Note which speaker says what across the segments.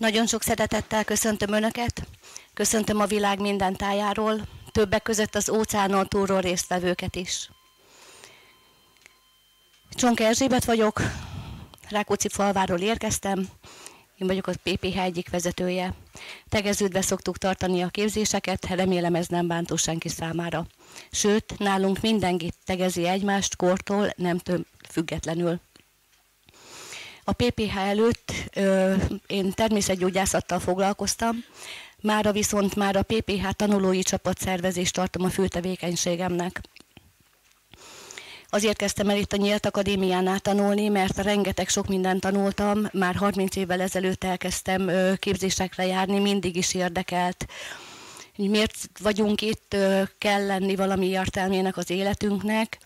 Speaker 1: Nagyon sok szeretettel köszöntöm Önöket, köszöntöm a világ minden tájáról, többek között az óceánon túlról résztvevőket is. Csonka Erzsébet vagyok, Rákóczi falváról érkeztem, én vagyok a PPH egyik vezetője. Tegeződve szoktuk tartani a képzéseket, remélem ez nem bántó senki számára. Sőt, nálunk mindenki tegezi egymást kortól, nemtől függetlenül. A PPH előtt ö, én természetgyógyászattal foglalkoztam, mára viszont már a PPH tanulói csapat szervezést tartom a fő tevékenységemnek. Azért kezdtem el itt a Nyílt Akadémiánál tanulni, mert rengeteg sok mindent tanultam. Már 30 évvel ezelőtt elkezdtem képzésekre járni, mindig is érdekelt. Miért vagyunk itt, kell lenni valami értelmének az életünknek.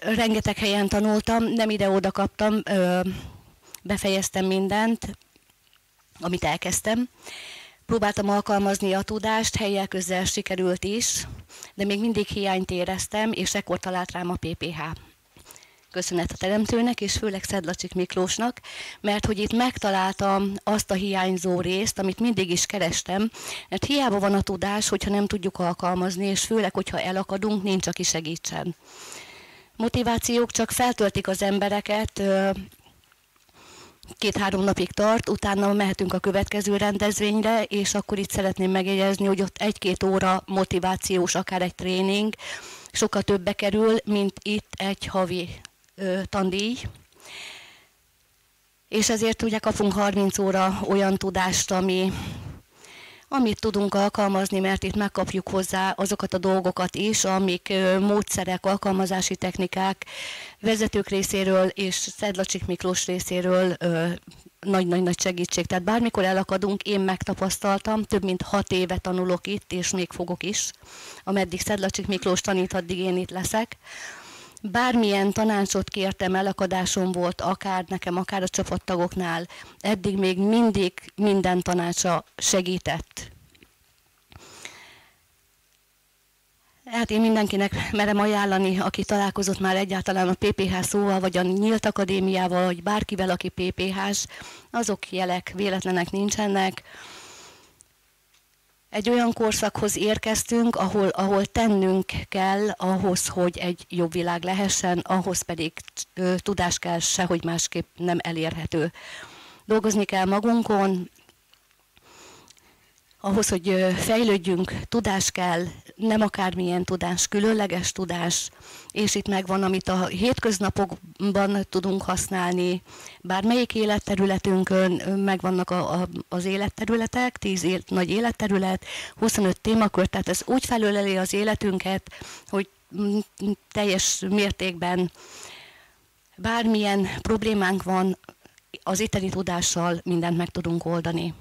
Speaker 1: Rengeteg helyen tanultam, nem ide-oda kaptam, befejeztem mindent, amit elkezdtem. Próbáltam alkalmazni a tudást, helyek közel sikerült is, de még mindig hiányt éreztem, és ekkor talált rám a PPH. Köszönet a teremtőnek, és főleg Szedlacsik Miklósnak, mert hogy itt megtaláltam azt a hiányzó részt, amit mindig is kerestem, mert hiába van a tudás, hogyha nem tudjuk alkalmazni, és főleg, hogyha elakadunk, nincs, aki segítsen. Motivációk csak feltöltik az embereket, két-három napig tart, utána mehetünk a következő rendezvényre, és akkor itt szeretném megjegyezni, hogy ott egy-két óra motivációs, akár egy tréning, sokkal többe kerül, mint itt egy havi ö, tandíj. És ezért ugye kapunk 30 óra olyan tudást, ami amit tudunk alkalmazni, mert itt megkapjuk hozzá azokat a dolgokat is, amik módszerek, alkalmazási technikák vezetők részéről és Szedlacsik Miklós részéről nagy-nagy-nagy segítség. Tehát bármikor elakadunk, én megtapasztaltam, több mint hat éve tanulok itt, és még fogok is. Ameddig Szedlacsik Miklós tanít, addig én itt leszek. Bármilyen tanácsot kértem, elakadásom volt, akár nekem, akár a csapattagoknál, eddig még mindig minden tanácsa segített. Hát én mindenkinek merem ajánlani, aki találkozott már egyáltalán a PPH szóval, vagy a Nyílt Akadémiával, vagy bárkivel, aki PPH-s, azok jelek, véletlenek nincsenek egy olyan korszakhoz érkeztünk, ahol, ahol tennünk kell ahhoz, hogy egy jobb világ lehessen, ahhoz pedig tudás kell, sehogy másképp nem elérhető. Dolgozni kell magunkon, ahhoz, hogy fejlődjünk, tudás kell, nem akármilyen tudás, különleges tudás, és itt megvan, amit a hétköznapokban tudunk használni, bármelyik életterületünkön megvannak a, a, az életterületek, 10 él, nagy életterület, 25 témakör, tehát ez úgy felöleli az életünket, hogy teljes mértékben bármilyen problémánk van, az itteni tudással mindent meg tudunk oldani.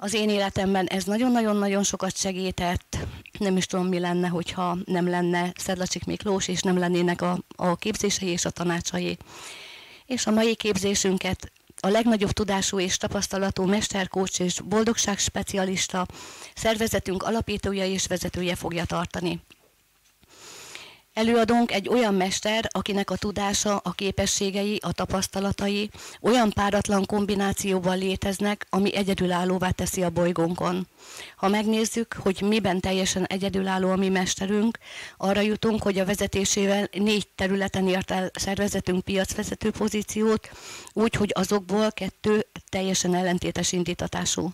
Speaker 1: Az én életemben ez nagyon-nagyon-nagyon sokat segített. Nem is tudom, mi lenne, hogyha nem lenne Szedlacsik Miklós, és nem lennének a, a képzései és a tanácsai. És a mai képzésünket a legnagyobb tudású és tapasztalatú mesterkócs és boldogságspecialista szervezetünk alapítója és vezetője fogja tartani. Előadónk egy olyan mester, akinek a tudása, a képességei, a tapasztalatai olyan páratlan kombinációval léteznek, ami egyedülállóvá teszi a bolygónkon. Ha megnézzük, hogy miben teljesen egyedülálló a mi mesterünk, arra jutunk, hogy a vezetésével négy területen ért el szervezetünk piacvezető pozíciót, úgy, hogy azokból kettő teljesen ellentétes indítatású.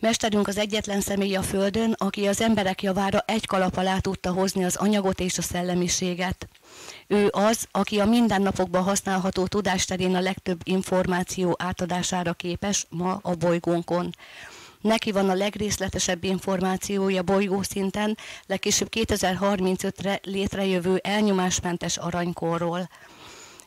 Speaker 1: Mesterünk az egyetlen személy a Földön, aki az emberek javára egy kalap alá tudta hozni az anyagot és a szellemiséget. Ő az, aki a mindennapokban használható tudásterén a legtöbb információ átadására képes ma a bolygónkon. Neki van a legrészletesebb információja bolygó szinten, legkésőbb 2035-re létrejövő elnyomásmentes aranykorról.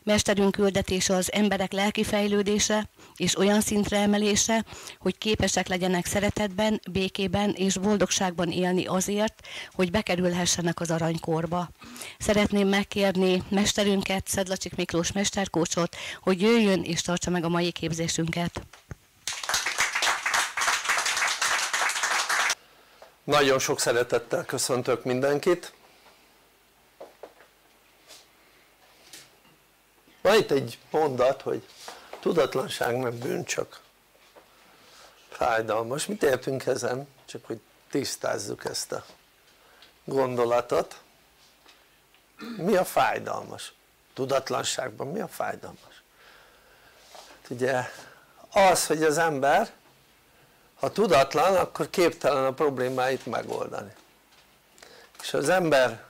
Speaker 1: Mesterünk küldetése az emberek lelki fejlődése és olyan szintre emelése, hogy képesek legyenek szeretetben, békében és boldogságban élni azért, hogy bekerülhessenek az aranykorba. Szeretném megkérni mesterünket, Szedlacsik Miklós mesterkócsot, hogy jöjjön és tartsa meg a mai képzésünket.
Speaker 2: Nagyon sok szeretettel köszöntök mindenkit. Van itt egy mondat, hogy tudatlanság nem bűn csak fájdalmas, mit értünk ezen? csak hogy tisztázzuk ezt a gondolatot mi a fájdalmas? tudatlanságban mi a fájdalmas? Hát ugye az hogy az ember ha tudatlan akkor képtelen a problémáit megoldani és az ember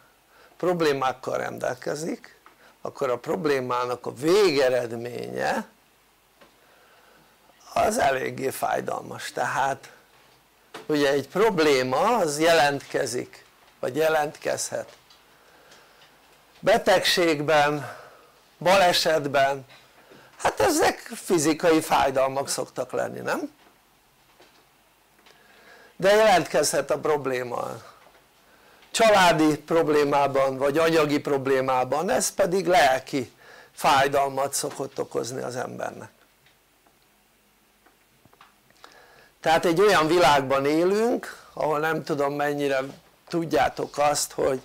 Speaker 2: problémákkal rendelkezik akkor a problémának a végeredménye az eléggé fájdalmas. Tehát ugye egy probléma az jelentkezik vagy jelentkezhet. Betegségben, balesetben hát ezek fizikai fájdalmak szoktak lenni nem? de jelentkezhet a probléma családi problémában vagy anyagi problémában ez pedig lelki fájdalmat szokott okozni az embernek. Tehát egy olyan világban élünk ahol nem tudom mennyire tudjátok azt hogy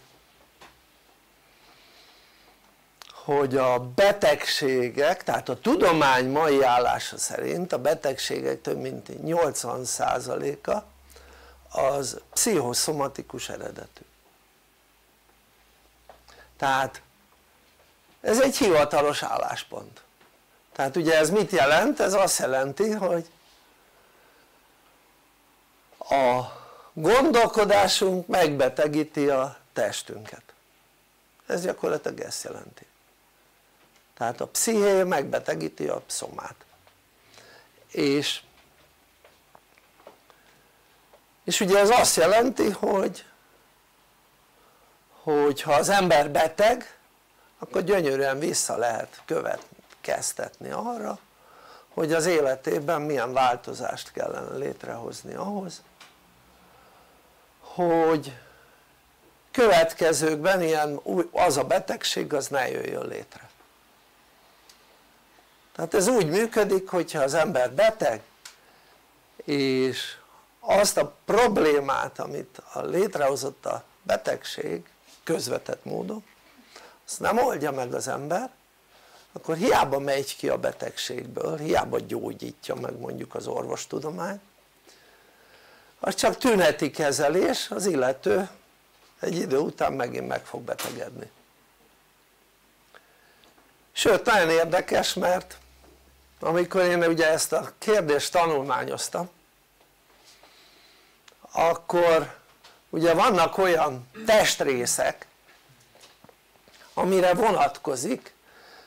Speaker 2: hogy a betegségek, tehát a tudomány mai állása szerint a betegségek több mint 80%-a az pszichoszomatikus eredetű tehát ez egy hivatalos álláspont. Tehát ugye ez mit jelent? ez azt jelenti hogy a gondolkodásunk megbetegíti a testünket. Ez gyakorlatilag ezt jelenti. Tehát a psziché megbetegíti a szomát. És és ugye ez azt jelenti hogy hogy ha az ember beteg akkor gyönyörűen vissza lehet következtetni arra hogy az életében milyen változást kellene létrehozni ahhoz hogy következőkben ilyen az a betegség az ne jöjjön létre. Tehát ez úgy működik hogyha az ember beteg és azt a problémát amit a létrehozott a betegség közvetett módon. Azt nem oldja meg az ember akkor hiába megy ki a betegségből, hiába gyógyítja meg mondjuk az orvostudomány az csak tüneti kezelés, az illető egy idő után megint meg fog betegedni. Sőt nagyon érdekes mert amikor én ugye ezt a kérdést tanulmányoztam akkor ugye vannak olyan testrészek amire vonatkozik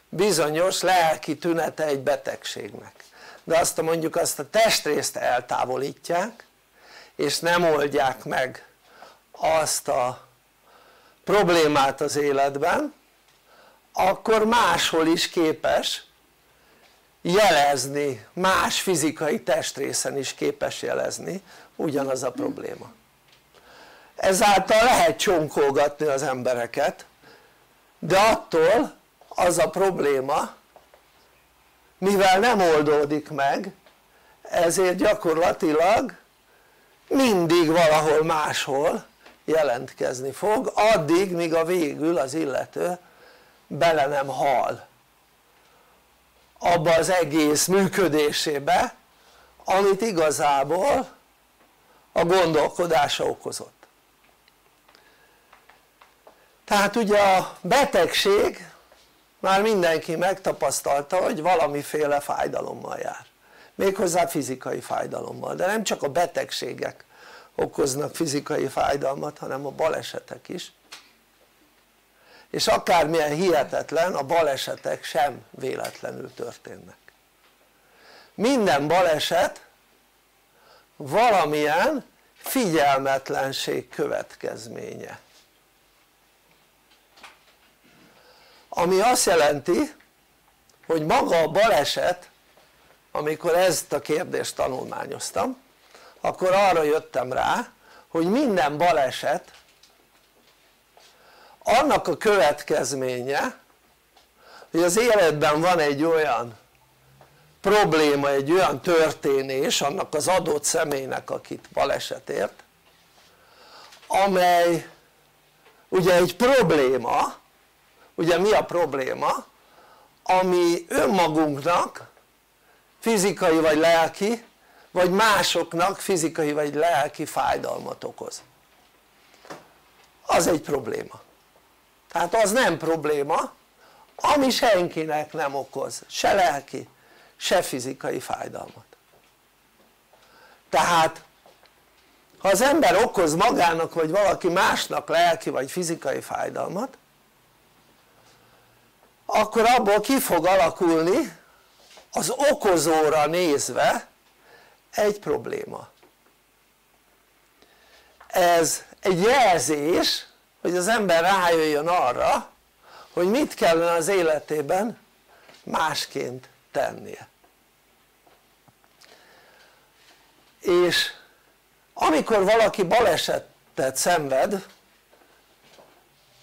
Speaker 2: bizonyos lelki tünete egy betegségnek. De azt mondjuk azt a testrészt eltávolítják és nem oldják meg azt a problémát az életben akkor máshol is képes jelezni, más fizikai testrészen is képes jelezni ugyanaz a probléma ezáltal lehet csonkolgatni az embereket de attól az a probléma mivel nem oldódik meg ezért gyakorlatilag mindig valahol máshol jelentkezni fog addig míg a végül az illető bele nem hal abba az egész működésébe amit igazából a gondolkodása okozott tehát ugye a betegség már mindenki megtapasztalta hogy valamiféle fájdalommal jár. Méghozzá fizikai fájdalommal. De nem csak a betegségek okoznak fizikai fájdalmat hanem a balesetek is. És akármilyen hihetetlen a balesetek sem véletlenül történnek. Minden baleset valamilyen figyelmetlenség következménye ami azt jelenti hogy maga a baleset amikor ezt a kérdést tanulmányoztam akkor arra jöttem rá hogy minden baleset annak a következménye hogy az életben van egy olyan probléma, egy olyan történés annak az adott személynek akit baleset ért amely ugye egy probléma ugye mi a probléma? ami önmagunknak fizikai vagy lelki vagy másoknak fizikai vagy lelki fájdalmat okoz. Az egy probléma. Tehát az nem probléma ami senkinek nem okoz. Se lelki se fizikai fájdalmat. Tehát ha az ember okoz magának vagy valaki másnak lelki vagy fizikai fájdalmat akkor abból ki fog alakulni az okozóra nézve egy probléma. Ez egy jelzés hogy az ember rájöjjön arra hogy mit kellene az életében másként tennie. És amikor valaki balesetet szenved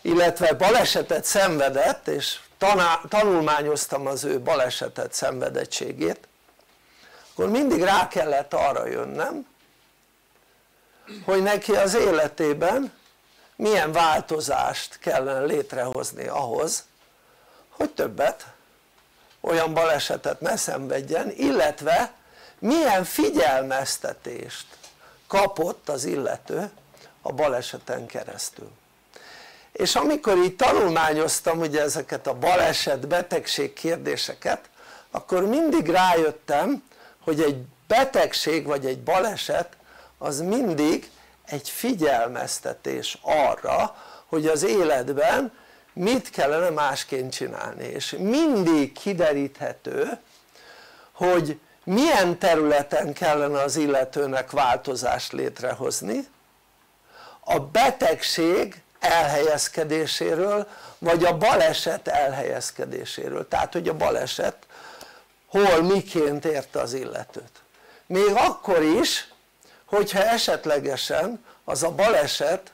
Speaker 2: illetve balesetet szenvedett és tanulmányoztam az ő balesetet szenvedettségét akkor mindig rá kellett arra jönnem hogy neki az életében milyen változást kellene létrehozni ahhoz hogy többet olyan balesetet ne szenvedjen illetve milyen figyelmeztetést kapott az illető a baleseten keresztül és amikor így tanulmányoztam ugye ezeket a baleset, betegség kérdéseket akkor mindig rájöttem hogy egy betegség vagy egy baleset az mindig egy figyelmeztetés arra hogy az életben mit kellene másként csinálni. És mindig kideríthető hogy milyen területen kellene az illetőnek változást létrehozni. A betegség elhelyezkedéséről vagy a baleset elhelyezkedéséről. Tehát hogy a baleset hol miként érte az illetőt. Még akkor is hogyha esetlegesen az a baleset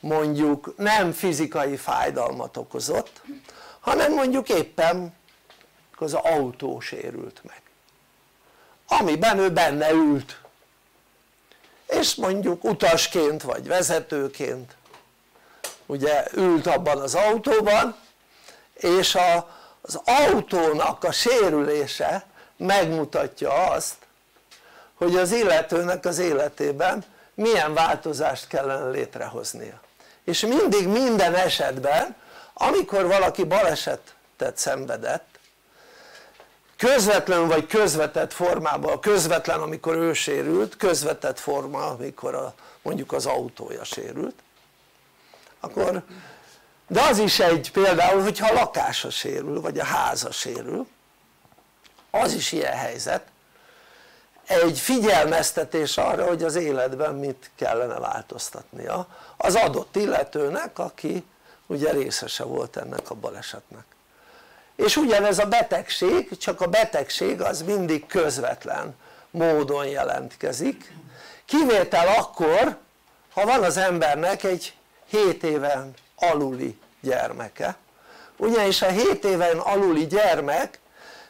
Speaker 2: mondjuk nem fizikai fájdalmat okozott hanem mondjuk éppen az autó sérült meg amiben ő benne ült. És mondjuk utasként vagy vezetőként ugye ült abban az autóban és a, az autónak a sérülése megmutatja azt hogy az illetőnek az életében milyen változást kellene létrehoznia. És mindig minden esetben amikor valaki balesetet szenvedett közvetlen vagy közvetett formában, közvetlen amikor ő sérült, közvetett forma amikor a, mondjuk az autója sérült akkor de az is egy például hogyha a lakása sérül vagy a háza sérül az is ilyen helyzet. Egy figyelmeztetés arra hogy az életben mit kellene változtatnia. Az adott illetőnek aki ugye részese volt ennek a balesetnek. És ugyanez a betegség csak a betegség az mindig közvetlen módon jelentkezik. Kivétel akkor ha van az embernek egy 7 éven aluli gyermeke. Ugyanis a 7 éven aluli gyermek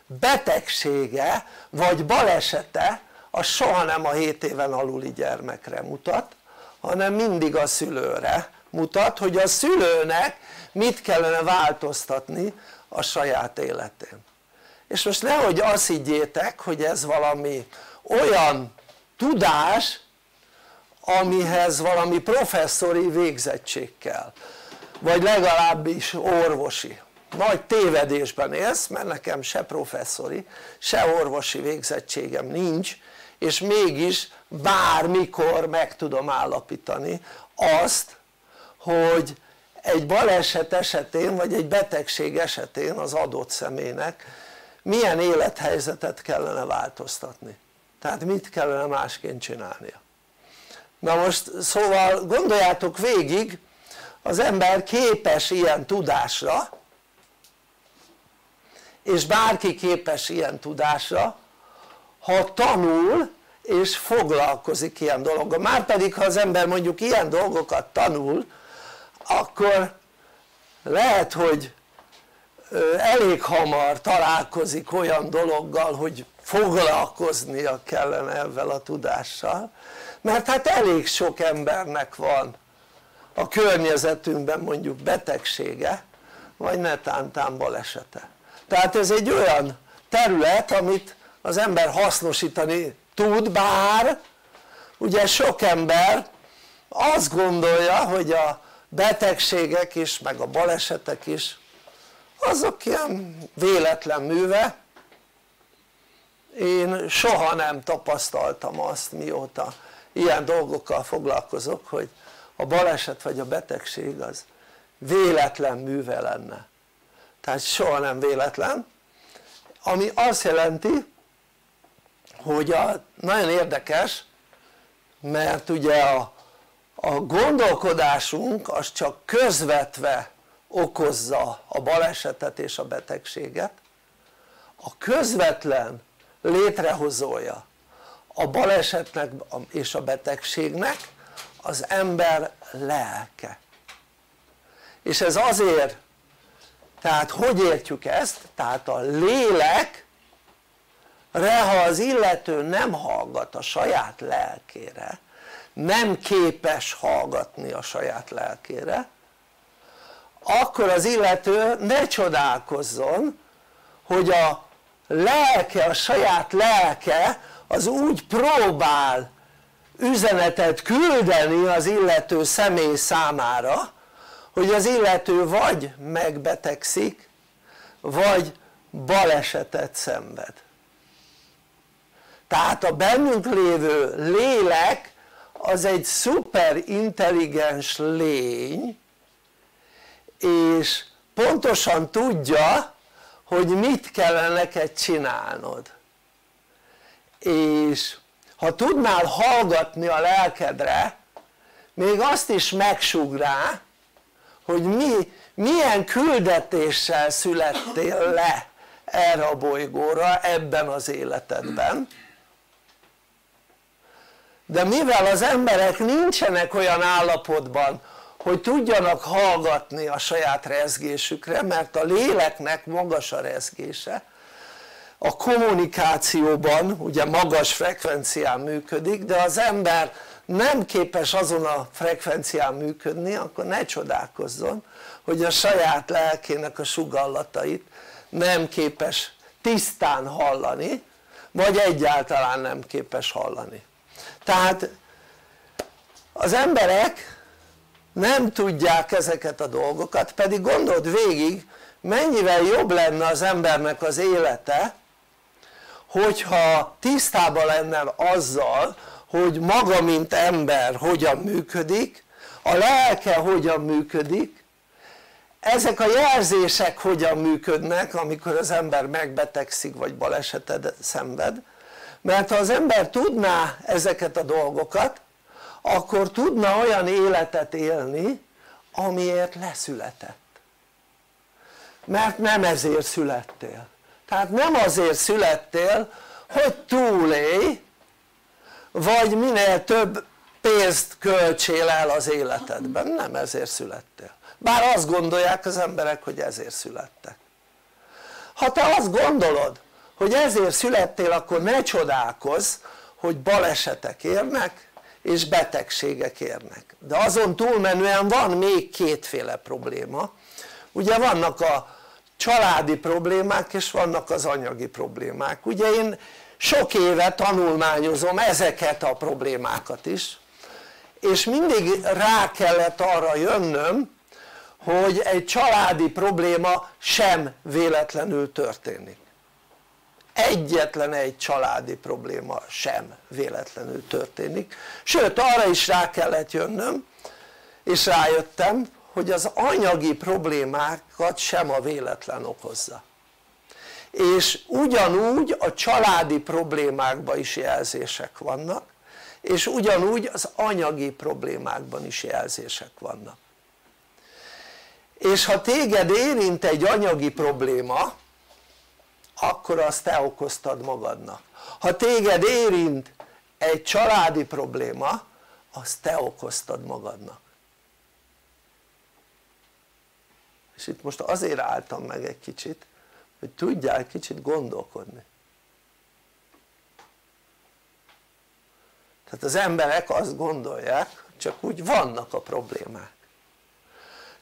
Speaker 2: betegsége vagy balesete az soha nem a 7 éven aluli gyermekre mutat hanem mindig a szülőre mutat hogy a szülőnek mit kellene változtatni a saját életén. És most nehogy azt higgyétek hogy ez valami olyan tudás amihez valami professzori végzettség kell. Vagy legalábbis orvosi. Nagy tévedésben élsz mert nekem se professzori se orvosi végzettségem nincs és mégis bármikor meg tudom állapítani azt hogy egy baleset esetén vagy egy betegség esetén az adott személynek milyen élethelyzetet kellene változtatni. Tehát mit kellene másként csinálnia na most szóval gondoljátok végig az ember képes ilyen tudásra és bárki képes ilyen tudásra ha tanul és foglalkozik ilyen dologgal, márpedig ha az ember mondjuk ilyen dolgokat tanul akkor lehet hogy elég hamar találkozik olyan dologgal hogy foglalkoznia kellene ezzel a tudással mert hát elég sok embernek van a környezetünkben mondjuk betegsége vagy netántán balesete. Tehát ez egy olyan terület amit az ember hasznosítani tud bár ugye sok ember azt gondolja hogy a betegségek is meg a balesetek is azok ilyen véletlen műve. Én soha nem tapasztaltam azt mióta ilyen dolgokkal foglalkozok hogy a baleset vagy a betegség az véletlen műve lenne. Tehát soha nem véletlen ami azt jelenti hogy a, nagyon érdekes mert ugye a, a gondolkodásunk az csak közvetve okozza a balesetet és a betegséget. A közvetlen létrehozója a balesetnek és a betegségnek az ember lelke és ez azért tehát hogy értjük ezt? tehát a lélek ha az illető nem hallgat a saját lelkére nem képes hallgatni a saját lelkére akkor az illető ne csodálkozzon hogy a lelke, a saját lelke az úgy próbál üzenetet küldeni az illető személy számára hogy az illető vagy megbetegszik vagy balesetet szenved. Tehát a bennünk lévő lélek az egy szuper intelligens lény és pontosan tudja hogy mit kellene neked csinálnod és ha tudnál hallgatni a lelkedre még azt is megsúg hogy mi, milyen küldetéssel születtél le erre a bolygóra ebben az életedben. De mivel az emberek nincsenek olyan állapotban hogy tudjanak hallgatni a saját rezgésükre mert a léleknek magas a rezgése a kommunikációban ugye magas frekvencián működik de az ember nem képes azon a frekvencián működni akkor ne csodálkozzon hogy a saját lelkének a sugallatait nem képes tisztán hallani vagy egyáltalán nem képes hallani. Tehát az emberek nem tudják ezeket a dolgokat pedig gondold végig mennyivel jobb lenne az embernek az élete hogyha tisztában lenne azzal hogy maga mint ember hogyan működik a lelke hogyan működik ezek a jelzések hogyan működnek amikor az ember megbetegszik vagy balesetet szenved. Mert ha az ember tudná ezeket a dolgokat akkor tudna olyan életet élni amiért leszületett. Mert nem ezért születtél tehát nem azért születtél hogy túlélj vagy minél több pénzt költsél el az életedben, nem ezért születtél. Bár azt gondolják az emberek hogy ezért születtek. Ha te azt gondolod hogy ezért születtél akkor ne csodálkozz hogy balesetek érnek és betegségek érnek de azon túlmenően van még kétféle probléma. Ugye vannak a családi problémák és vannak az anyagi problémák. Ugye én sok éve tanulmányozom ezeket a problémákat is és mindig rá kellett arra jönnöm hogy egy családi probléma sem véletlenül történik. Egyetlen egy családi probléma sem véletlenül történik. Sőt arra is rá kellett jönnöm és rájöttem hogy az anyagi problémákat sem a véletlen okozza. És ugyanúgy a családi problémákban is jelzések vannak és ugyanúgy az anyagi problémákban is jelzések vannak. És ha téged érint egy anyagi probléma akkor azt te okoztad magadnak. Ha téged érint egy családi probléma azt te okoztad magadnak és itt most azért álltam meg egy kicsit hogy tudjál kicsit gondolkodni. Tehát az emberek azt gondolják csak úgy vannak a problémák.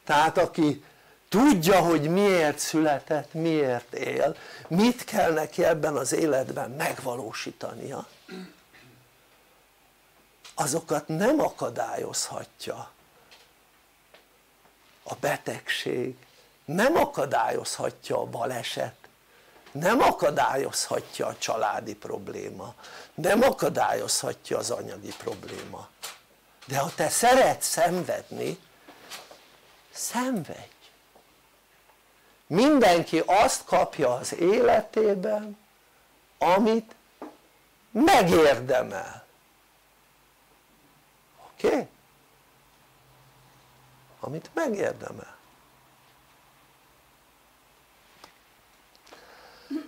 Speaker 2: Tehát aki tudja hogy miért született, miért él, mit kell neki ebben az életben megvalósítania azokat nem akadályozhatja a betegség, nem akadályozhatja a baleset, nem akadályozhatja a családi probléma, nem akadályozhatja az anyagi probléma de ha te szeretsz szenvedni szenvedj mindenki azt kapja az életében amit megérdemel oké? Okay? Amit megérdemel.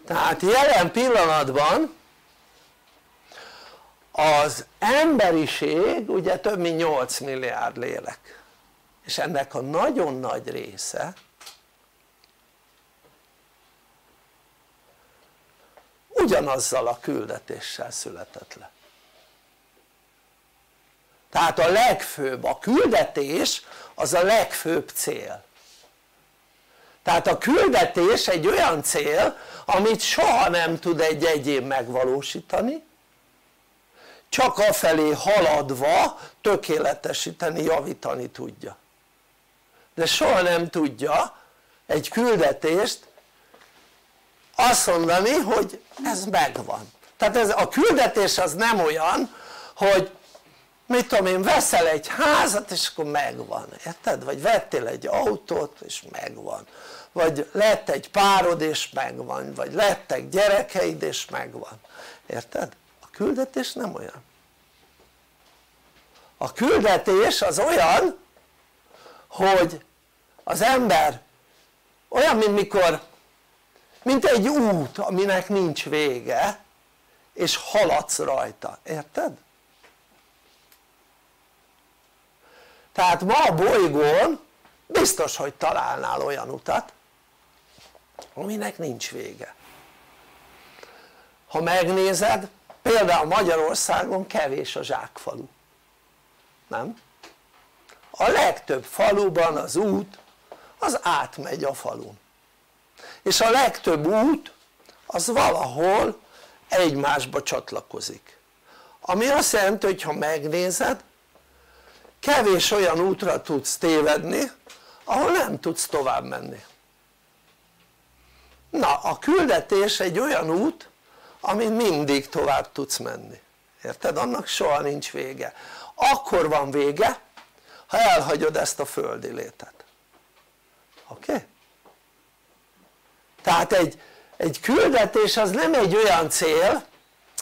Speaker 2: Tehát jelen pillanatban az emberiség ugye több mint 8 milliárd lélek. És ennek a nagyon nagy része ugyanazzal a küldetéssel született le tehát a legfőbb, a küldetés az a legfőbb cél. Tehát a küldetés egy olyan cél amit soha nem tud egy egyén megvalósítani csak afelé haladva tökéletesíteni, javítani tudja. De soha nem tudja egy küldetést azt mondani hogy ez megvan. Tehát ez, a küldetés az nem olyan hogy mit tudom én veszel egy házat és akkor megvan, érted? vagy vettél egy autót és megvan vagy lett egy párod és megvan vagy lettek gyerekeid és megvan, érted? a küldetés nem olyan a küldetés az olyan hogy az ember olyan mint mikor mint egy út aminek nincs vége és haladsz rajta, érted? Tehát ma a bolygón biztos hogy találnál olyan utat aminek nincs vége. Ha megnézed például Magyarországon kevés a zsákfalu. Nem? a legtöbb faluban az út az átmegy a falun. És a legtöbb út az valahol egymásba csatlakozik. Ami azt jelenti hogy ha megnézed kevés olyan útra tudsz tévedni ahol nem tudsz tovább menni na a küldetés egy olyan út amin mindig tovább tudsz menni érted? annak soha nincs vége akkor van vége ha elhagyod ezt a földi létet oké? Okay? tehát egy, egy küldetés az nem egy olyan cél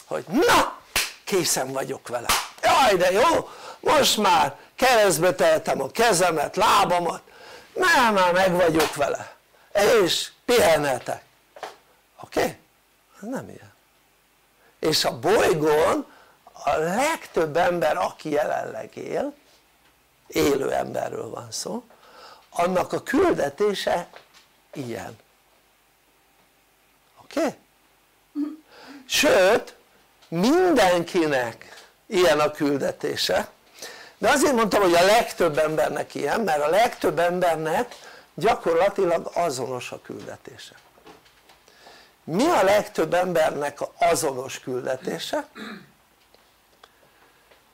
Speaker 2: hogy na készen vagyok vele jaj de jó most már keresztbe tehetem a kezemet, lábamat már már meg vagyok vele és pihenhetek oké? Okay? nem ilyen és a bolygón a legtöbb ember aki jelenleg él élő emberről van szó annak a küldetése ilyen oké? Okay? sőt mindenkinek ilyen a küldetése de azért mondtam hogy a legtöbb embernek ilyen mert a legtöbb embernek gyakorlatilag azonos a küldetése mi a legtöbb embernek azonos küldetése?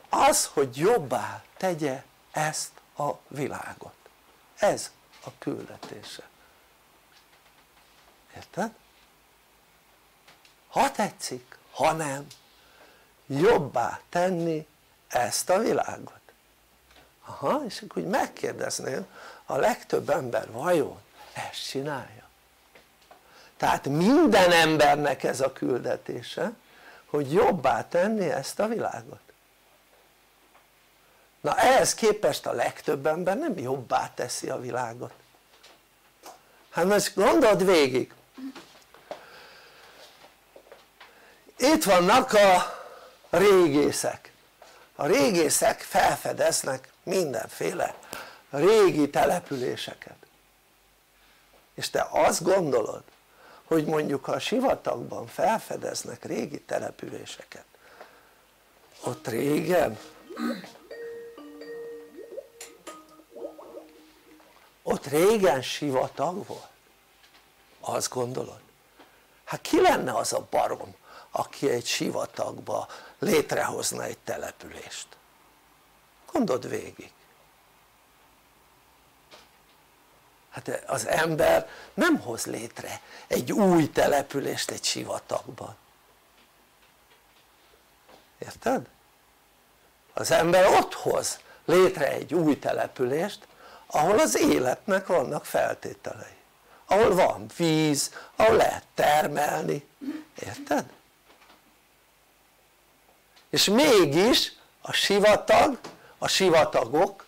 Speaker 2: az hogy jobbá tegye ezt a világot ez a küldetése érted? ha tetszik, ha nem jobbá tenni ezt a világot aha és akkor úgy megkérdezném a legtöbb ember vajon ezt csinálja? Tehát minden embernek ez a küldetése hogy jobbá tenni ezt a világot. Na ehhez képest a legtöbb ember nem jobbá teszi a világot. Hát most gondold végig. Itt vannak a régészek. A régészek felfedeznek mindenféle régi településeket és te azt gondolod hogy mondjuk a sivatagban felfedeznek régi településeket ott régen ott régen sivatag volt? azt gondolod? hát ki lenne az a barom aki egy sivatagba létrehozna egy települést? Gondold végig hát az ember nem hoz létre egy új települést egy sivatagban érted? az ember ott hoz létre egy új települést ahol az életnek vannak feltételei ahol van víz, ahol lehet termelni, érted? és mégis a sivatag, a sivatagok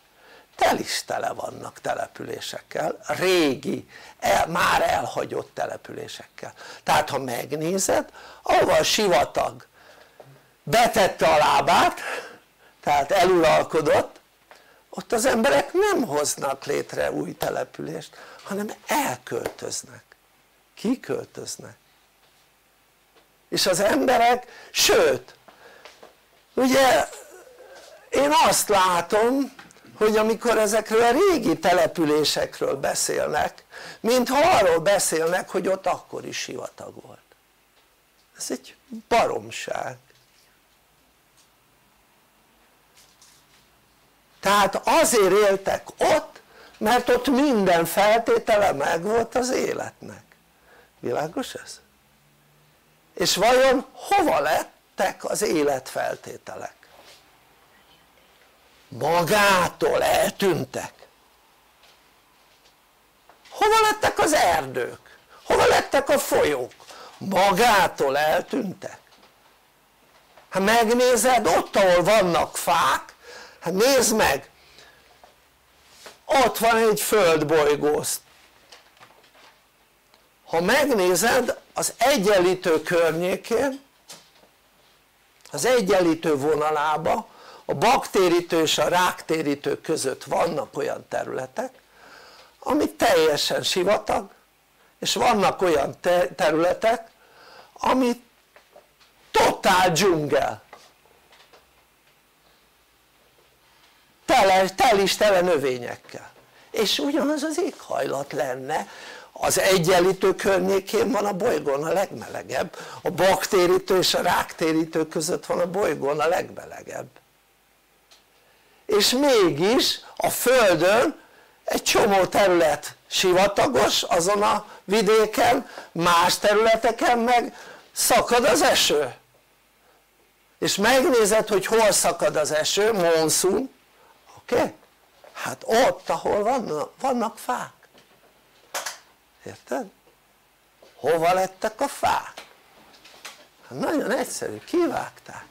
Speaker 2: tel tele vannak településekkel, régi, el, már elhagyott településekkel. Tehát ha megnézed ahova a sivatag betette a lábát tehát eluralkodott ott az emberek nem hoznak létre új települést hanem elköltöznek. Kiköltöznek? És az emberek sőt ugye én azt látom hogy amikor ezekről a régi településekről beszélnek mintha arról beszélnek hogy ott akkor is sivatag volt ez egy baromság tehát azért éltek ott mert ott minden feltétele megvolt az életnek világos ez? és vajon hova lettek az életfeltételek? Magától eltűntek hova lettek az erdők? hova lettek a folyók? magától eltűntek hát megnézed ott ahol vannak fák hát nézd meg ott van egy földbolygó ha megnézed az egyenlítő környékén az egyenlítő vonalába a baktérítő és a ráktérítő között vannak olyan területek ami teljesen sivatag és vannak olyan területek ami totál dzsungel. Tele, tel is tele növényekkel. És ugyanaz az éghajlat lenne. Az egyenlítő környékén van a bolygón a legmelegebb a baktérítő és a ráktérítő között van a bolygón a legmelegebb és mégis a földön egy csomó terület sivatagos azon a vidéken más területeken meg szakad az eső és megnézed hogy hol szakad az eső, monszun oké? Okay? hát ott ahol vannak, vannak fák érted? hova lettek a fák? Hát nagyon egyszerű, kivágták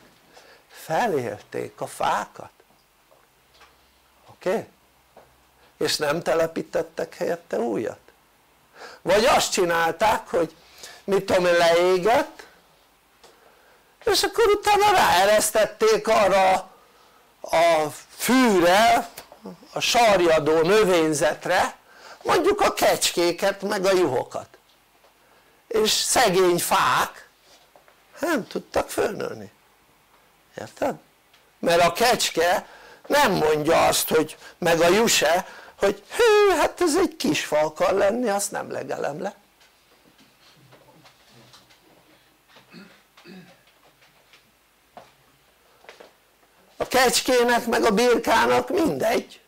Speaker 2: felélték a fákat oké? Okay? és nem telepítettek helyette újat vagy azt csinálták hogy mit tudom én leégett és akkor utána ráeresztették arra a fűre a sarjadó növényzetre mondjuk a kecskéket meg a juhokat és szegény fák nem tudtak fölnőni érted? mert a kecske nem mondja azt hogy meg a juse hogy hű hát ez egy kis fa akar lenni azt nem legelem le. A kecskének meg a birkának mindegy.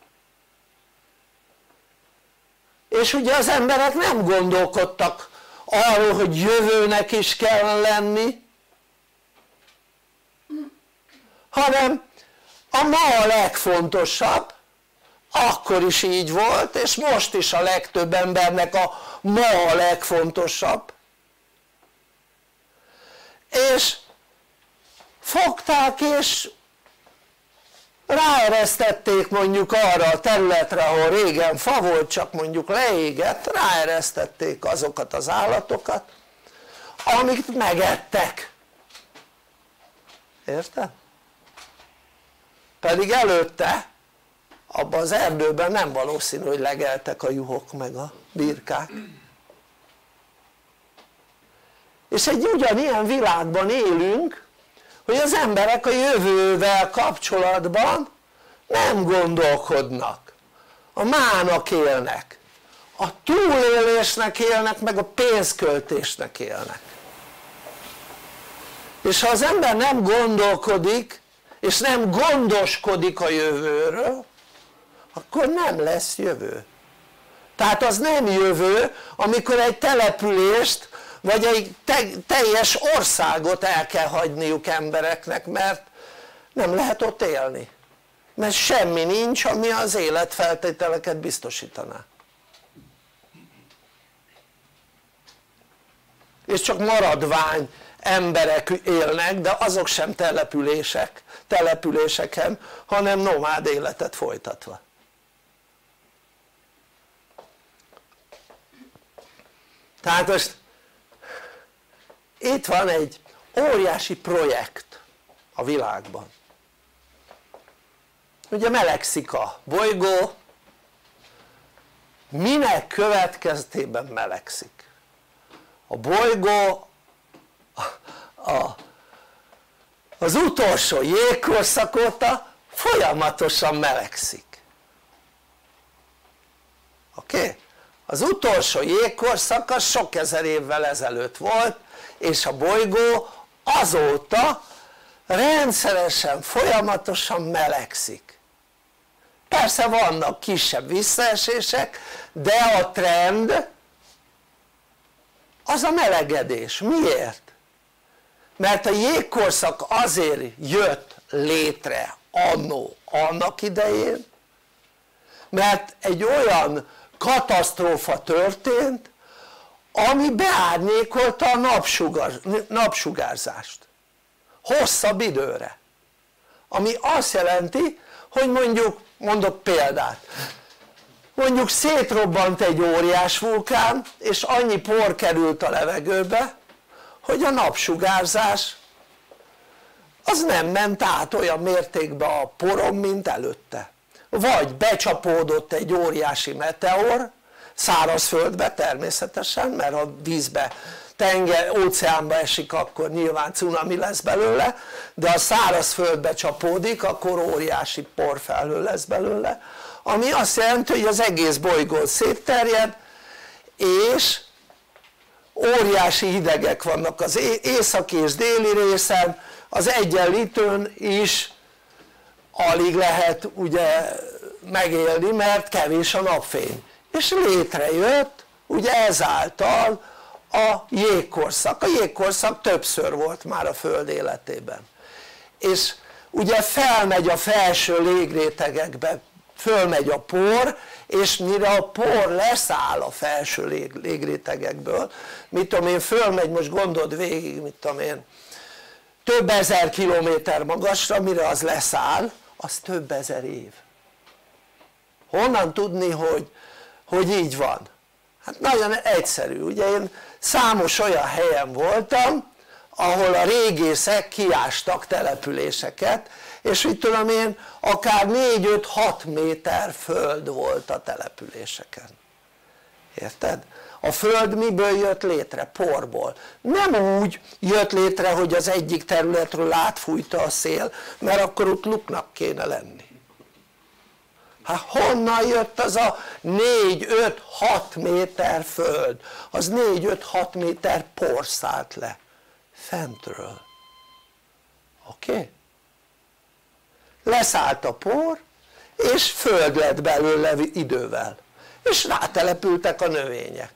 Speaker 2: És ugye az emberek nem gondolkodtak arról hogy jövőnek is kell lenni hanem a ma a legfontosabb akkor is így volt és most is a legtöbb embernek a ma a legfontosabb és fogták és ráeresztették mondjuk arra a területre ahol régen fa volt csak mondjuk leégett ráeresztették azokat az állatokat amit megettek érted? Pedig előtte abban az erdőben nem valószínű hogy legeltek a juhok meg a birkák. És egy ugyanilyen világban élünk hogy az emberek a jövővel kapcsolatban nem gondolkodnak. A mának élnek. A túlélésnek élnek meg a pénzköltésnek élnek. És ha az ember nem gondolkodik és nem gondoskodik a jövőről akkor nem lesz jövő. Tehát az nem jövő amikor egy települést vagy egy teljes országot el kell hagyniuk embereknek mert nem lehet ott élni. Mert semmi nincs ami az életfeltételeket biztosítaná. És csak maradvány emberek élnek de azok sem települések, településeken hanem nomád életet folytatva tehát most itt van egy óriási projekt a világban ugye melegszik a bolygó minek következtében melegszik? a bolygó a, a, az utolsó jégkorszak óta folyamatosan melegszik oké? Az utolsó jégkorszak az sok ezer évvel ezelőtt volt és a bolygó azóta rendszeresen, folyamatosan melegszik persze vannak kisebb visszaesések de a trend az a melegedés, miért? Mert a jégkorszak azért jött létre annó annak idején mert egy olyan katasztrófa történt ami beárnyékolta a napsugár, napsugárzást. Hosszabb időre. Ami azt jelenti hogy mondjuk mondok példát. Mondjuk szétrobbant egy óriás vulkán és annyi por került a levegőbe hogy a napsugárzás az nem ment át olyan mértékben a poron mint előtte. Vagy becsapódott egy óriási meteor szárazföldbe természetesen mert ha vízbe tenger, óceánba esik akkor nyilván cunami lesz belőle de ha szárazföldbe csapódik akkor óriási porfelhő lesz belőle ami azt jelenti hogy az egész bolygón szétterjed és óriási hidegek vannak az északi és déli részen. Az egyenlítőn is alig lehet ugye megélni mert kevés a napfény. És létrejött ugye ezáltal a jégkorszak, a jégkorszak többször volt már a föld életében. És ugye felmegy a felső légrétegekbe fölmegy a por és mire a por leszáll a felső lég, légrétegekből mit tudom én fölmegy most gondold végig mit tudom én több ezer kilométer magasra mire az leszáll az több ezer év honnan tudni hogy, hogy így van? hát nagyon egyszerű ugye én számos olyan helyen voltam ahol a régészek kiástak településeket és mit tudom én akár 4-5-6 méter föld volt a településeken érted? a föld miből jött létre? porból nem úgy jött létre hogy az egyik területről átfújta a szél mert akkor ott luknak kéne lenni hát honnan jött az a 4-5-6 méter föld? az 4-5-6 méter por szállt le fentről oké? Okay? Leszállt a por és föld lett belőle idővel. És rátelepültek a növények.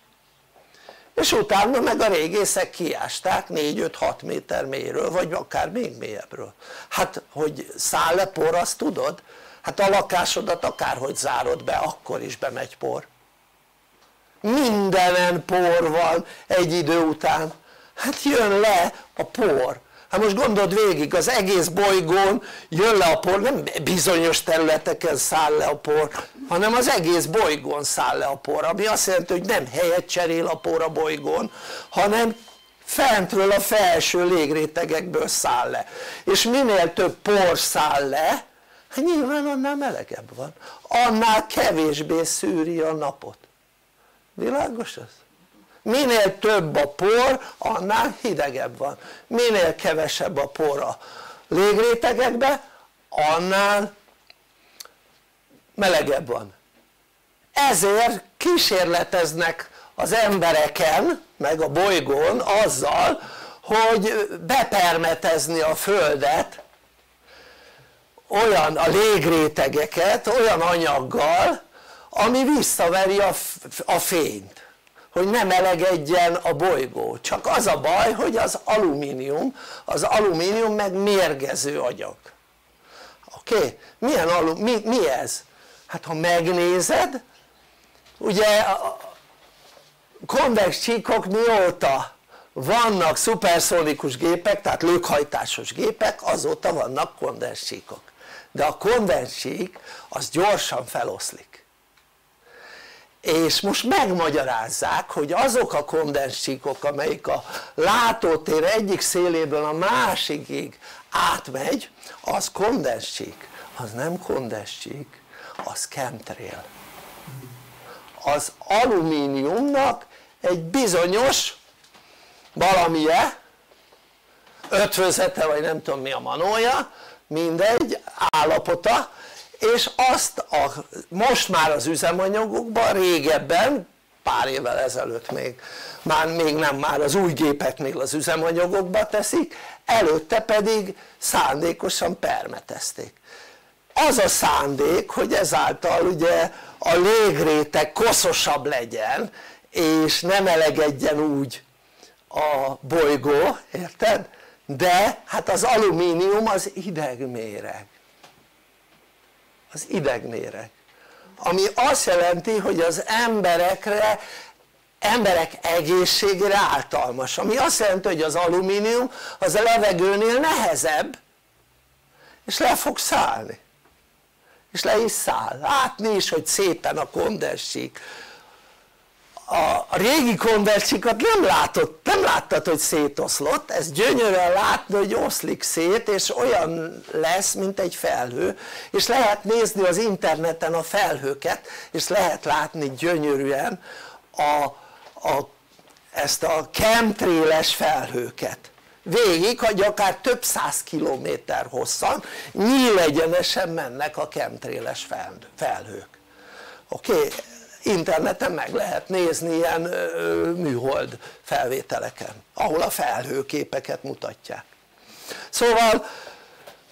Speaker 2: És utána meg a régészek kiásták 4-5-6 méter mélyről vagy akár még mélyebbről hát hogy száll le por azt tudod? hát a lakásodat akárhogy zárod be akkor is bemegy por. Mindenen por van egy idő után. Hát jön le a por hát most gondold végig az egész bolygón jön le a por nem bizonyos területeken száll le a por hanem az egész bolygón száll le a por ami azt jelenti hogy nem helyet cserél a por a bolygón hanem fentről a felső légrétegekből száll le. És minél több por száll le hát nyilván annál melegebb van. Annál kevésbé szűri a napot. Világos ez? Minél több a por annál hidegebb van. Minél kevesebb a por a légrétegekbe annál melegebb van. Ezért kísérleteznek az embereken meg a bolygón azzal hogy bepermetezni a földet olyan a légrétegeket olyan anyaggal ami visszaveri a, a fényt hogy nem melegedjen a bolygó csak az a baj hogy az alumínium az alumínium meg mérgező anyag oké? Milyen alu, mi, mi ez? hát ha megnézed ugye a konvex csíkok mióta vannak szuperszónikus gépek tehát lökhajtásos gépek azóta vannak konvers csíkok de a konvers csík az gyorsan feloszlik és most megmagyarázzák hogy azok a kondenscsíkok amelyik a látótér egyik széléből a másikig átmegy az kondenscsík. Az nem kondenscsík az chemtrail. Az alumíniumnak egy bizonyos valamije ötvözete vagy nem tudom mi a manója mindegy állapota és azt a, most már az üzemanyagokban régebben pár évvel ezelőtt még már még nem már az új gépeknél az üzemanyagokba teszik előtte pedig szándékosan permetezték az a szándék hogy ezáltal ugye a légréteg koszosabb legyen és nem elegedjen úgy a bolygó, érted? de hát az alumínium az idegméreg az idegméreg ami azt jelenti hogy az emberekre emberek egészségére ártalmas. Ami azt jelenti hogy az alumínium az a levegőnél nehezebb és le fog szállni. És le is száll, látni is hogy szépen a kondensík a régi konversikat nem látott, nem láttad hogy szétoszlott, ez gyönyörűen látni hogy oszlik szét és olyan lesz mint egy felhő és lehet nézni az interneten a felhőket és lehet látni gyönyörűen a, a, ezt a chemtrailes felhőket végig, hogy akár több száz kilométer hosszan nyílegyenesen mennek a chemtrailes felhők oké? Okay? Interneten meg lehet nézni ilyen műhold felvételeken ahol a felhőképeket mutatják. Szóval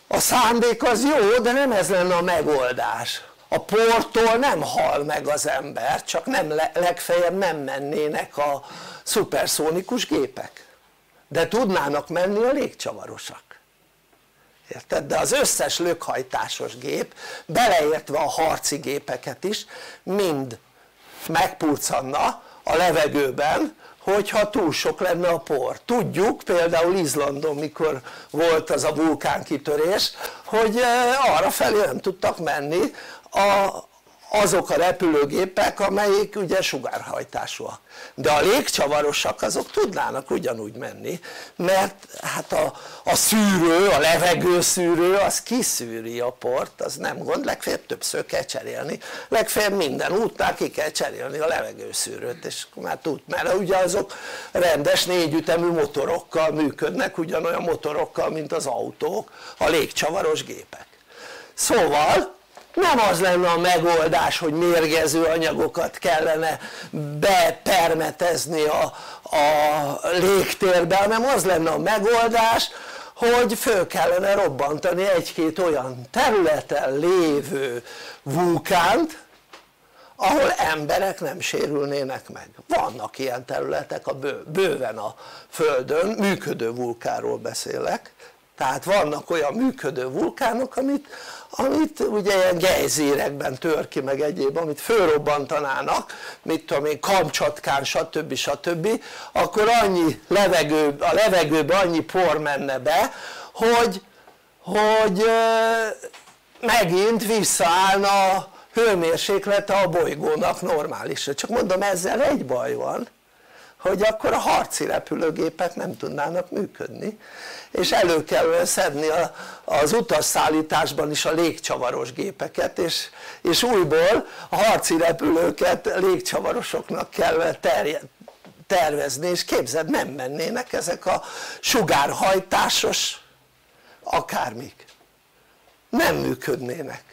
Speaker 2: a szándék az jó de nem ez lenne a megoldás. A portól nem hal meg az ember csak nem legfeljebb nem mennének a szuperszónikus gépek. De tudnának menni a légcsavarosak. Érted? de az összes lökhajtásos gép beleértve a harci gépeket is mind megpurcanna a levegőben hogyha túl sok lenne a por. Tudjuk például Izlandon mikor volt az a vulkánkitörés hogy eh, arra felé nem tudtak menni a, azok a repülőgépek amelyik ugye sugárhajtásúak. De a légcsavarosak azok tudnának ugyanúgy menni mert hát a, a szűrő, a levegőszűrő az kiszűri a port az nem gond, legfeljebb többször kell cserélni. Legfeljebb minden útnál ki kell cserélni a levegőszűrőt és már tud, mert ugye azok rendes négyütemű motorokkal működnek ugyanolyan motorokkal mint az autók a légcsavaros gépek. Szóval nem az lenne a megoldás hogy mérgező anyagokat kellene bepermetezni a, a légtérbe hanem az lenne a megoldás hogy föl kellene robbantani egy-két olyan területen lévő vulkánt ahol emberek nem sérülnének meg. Vannak ilyen területek a bő, bőven a földön működő vulkáról beszélek. Tehát vannak olyan működő vulkánok amit, amit ugye ilyen gejzérekben tör ki meg egyéb amit fölrobbantanának mit tudom én Kamcsatkán stb. stb. akkor annyi levegő, a levegőbe annyi por menne be hogy, hogy megint visszaállna a hőmérséklete a bolygónak normálisra csak mondom ezzel egy baj van hogy akkor a harci repülőgépek nem tudnának működni és elő kell szedni a, az utasszállításban is a légcsavaros gépeket és, és újból a harci repülőket légcsavarosoknak kell terje, tervezni és képzeld nem mennének ezek a sugárhajtásos akármik. Nem működnének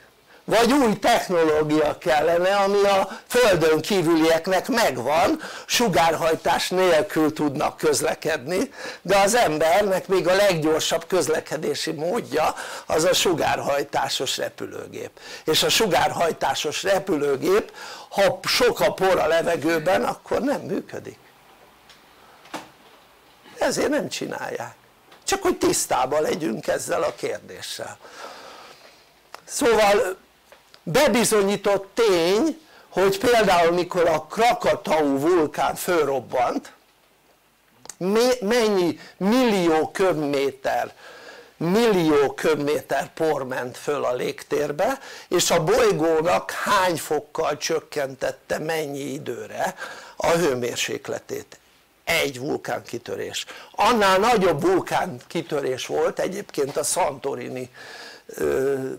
Speaker 2: vagy új technológia kellene ami a földön kívülieknek megvan sugárhajtás nélkül tudnak közlekedni de az embernek még a leggyorsabb közlekedési módja az a sugárhajtásos repülőgép. És a sugárhajtásos repülőgép ha sok a por a levegőben akkor nem működik. Ezért nem csinálják. Csak hogy tisztában legyünk ezzel a kérdéssel. Szóval bebizonyított tény hogy például mikor a Krakatau vulkán fölrobbant mennyi millió köbméter millió köbméter por ment föl a légtérbe és a bolygónak hány fokkal csökkentette mennyi időre a hőmérsékletét? Egy vulkánkitörés annál nagyobb vulkánkitörés volt egyébként a Santorini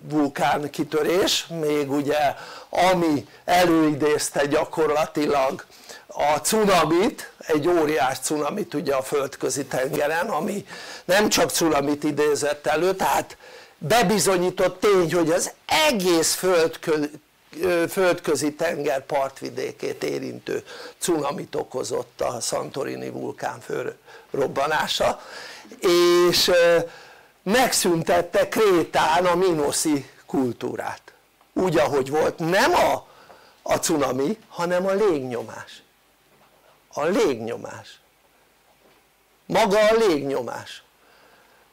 Speaker 2: vulkánkitörés még ugye ami előidézte gyakorlatilag a cunamit, egy óriás cunamit ugye a földközi tengeren ami nem csak cunamit idézett elő tehát bebizonyított tény hogy az egész földközi, földközi tenger partvidékét érintő cunamit okozott a Santorini vulkán fölrobbanása. És megszüntette Krétán a minoszi kultúrát. Úgy ahogy volt, nem a, a cunami hanem a légnyomás. A légnyomás. Maga a légnyomás.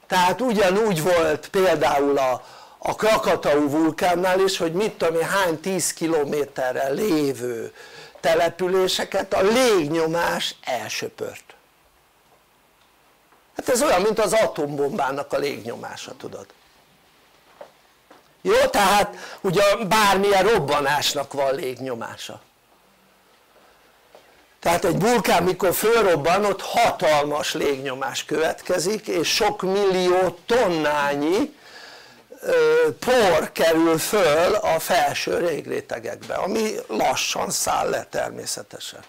Speaker 2: Tehát ugyanúgy volt például a, a Krakatau vulkánnál is hogy mit tudom én hány 10 kilométerrel lévő településeket a légnyomás elsöpört hát ez olyan mint az atombombának a légnyomása tudod jó? tehát ugye bármilyen robbanásnak van légnyomása tehát egy vulkán mikor fölrobban ott hatalmas légnyomás következik és sok millió tonnányi por kerül föl a felső régrétegekbe ami lassan száll le természetesen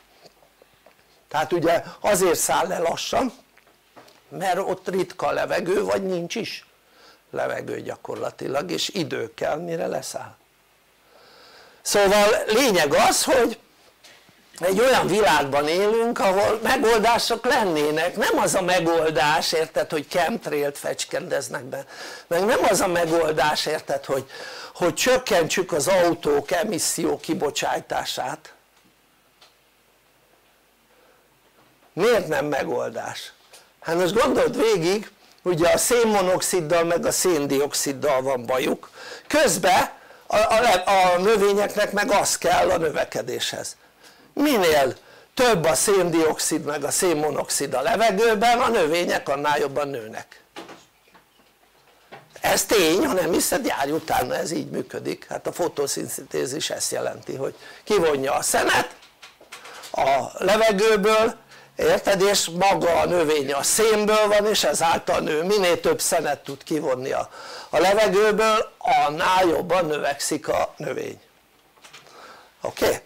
Speaker 2: tehát ugye azért száll le lassan mert ott ritka levegő vagy nincs is levegő gyakorlatilag és idő kell mire leszáll. Szóval lényeg az hogy egy olyan világban élünk ahol megoldások lennének, nem az a megoldás érted hogy chemtrailt fecskendeznek be. Meg nem az a megoldás érted hogy, hogy csökkentsük az autók emisszió kibocsátását. Miért nem megoldás? Hát most gondold végig ugye a szénmonoxiddal meg a széndioksziddal van bajuk. Közben a, a, a növényeknek meg az kell a növekedéshez. Minél több a széndiokszid meg a szénmonoxid a levegőben a növények annál jobban nőnek. Ez tény, ha nem hiszed járj utána, ez így működik. Hát a fotoszintézis ezt jelenti hogy kivonja a szenet a levegőből érted? és maga a növény a szénből van és ezáltal nő, minél több szenet tud kivonni a, a levegőből annál jobban növekszik a növény oké? Okay?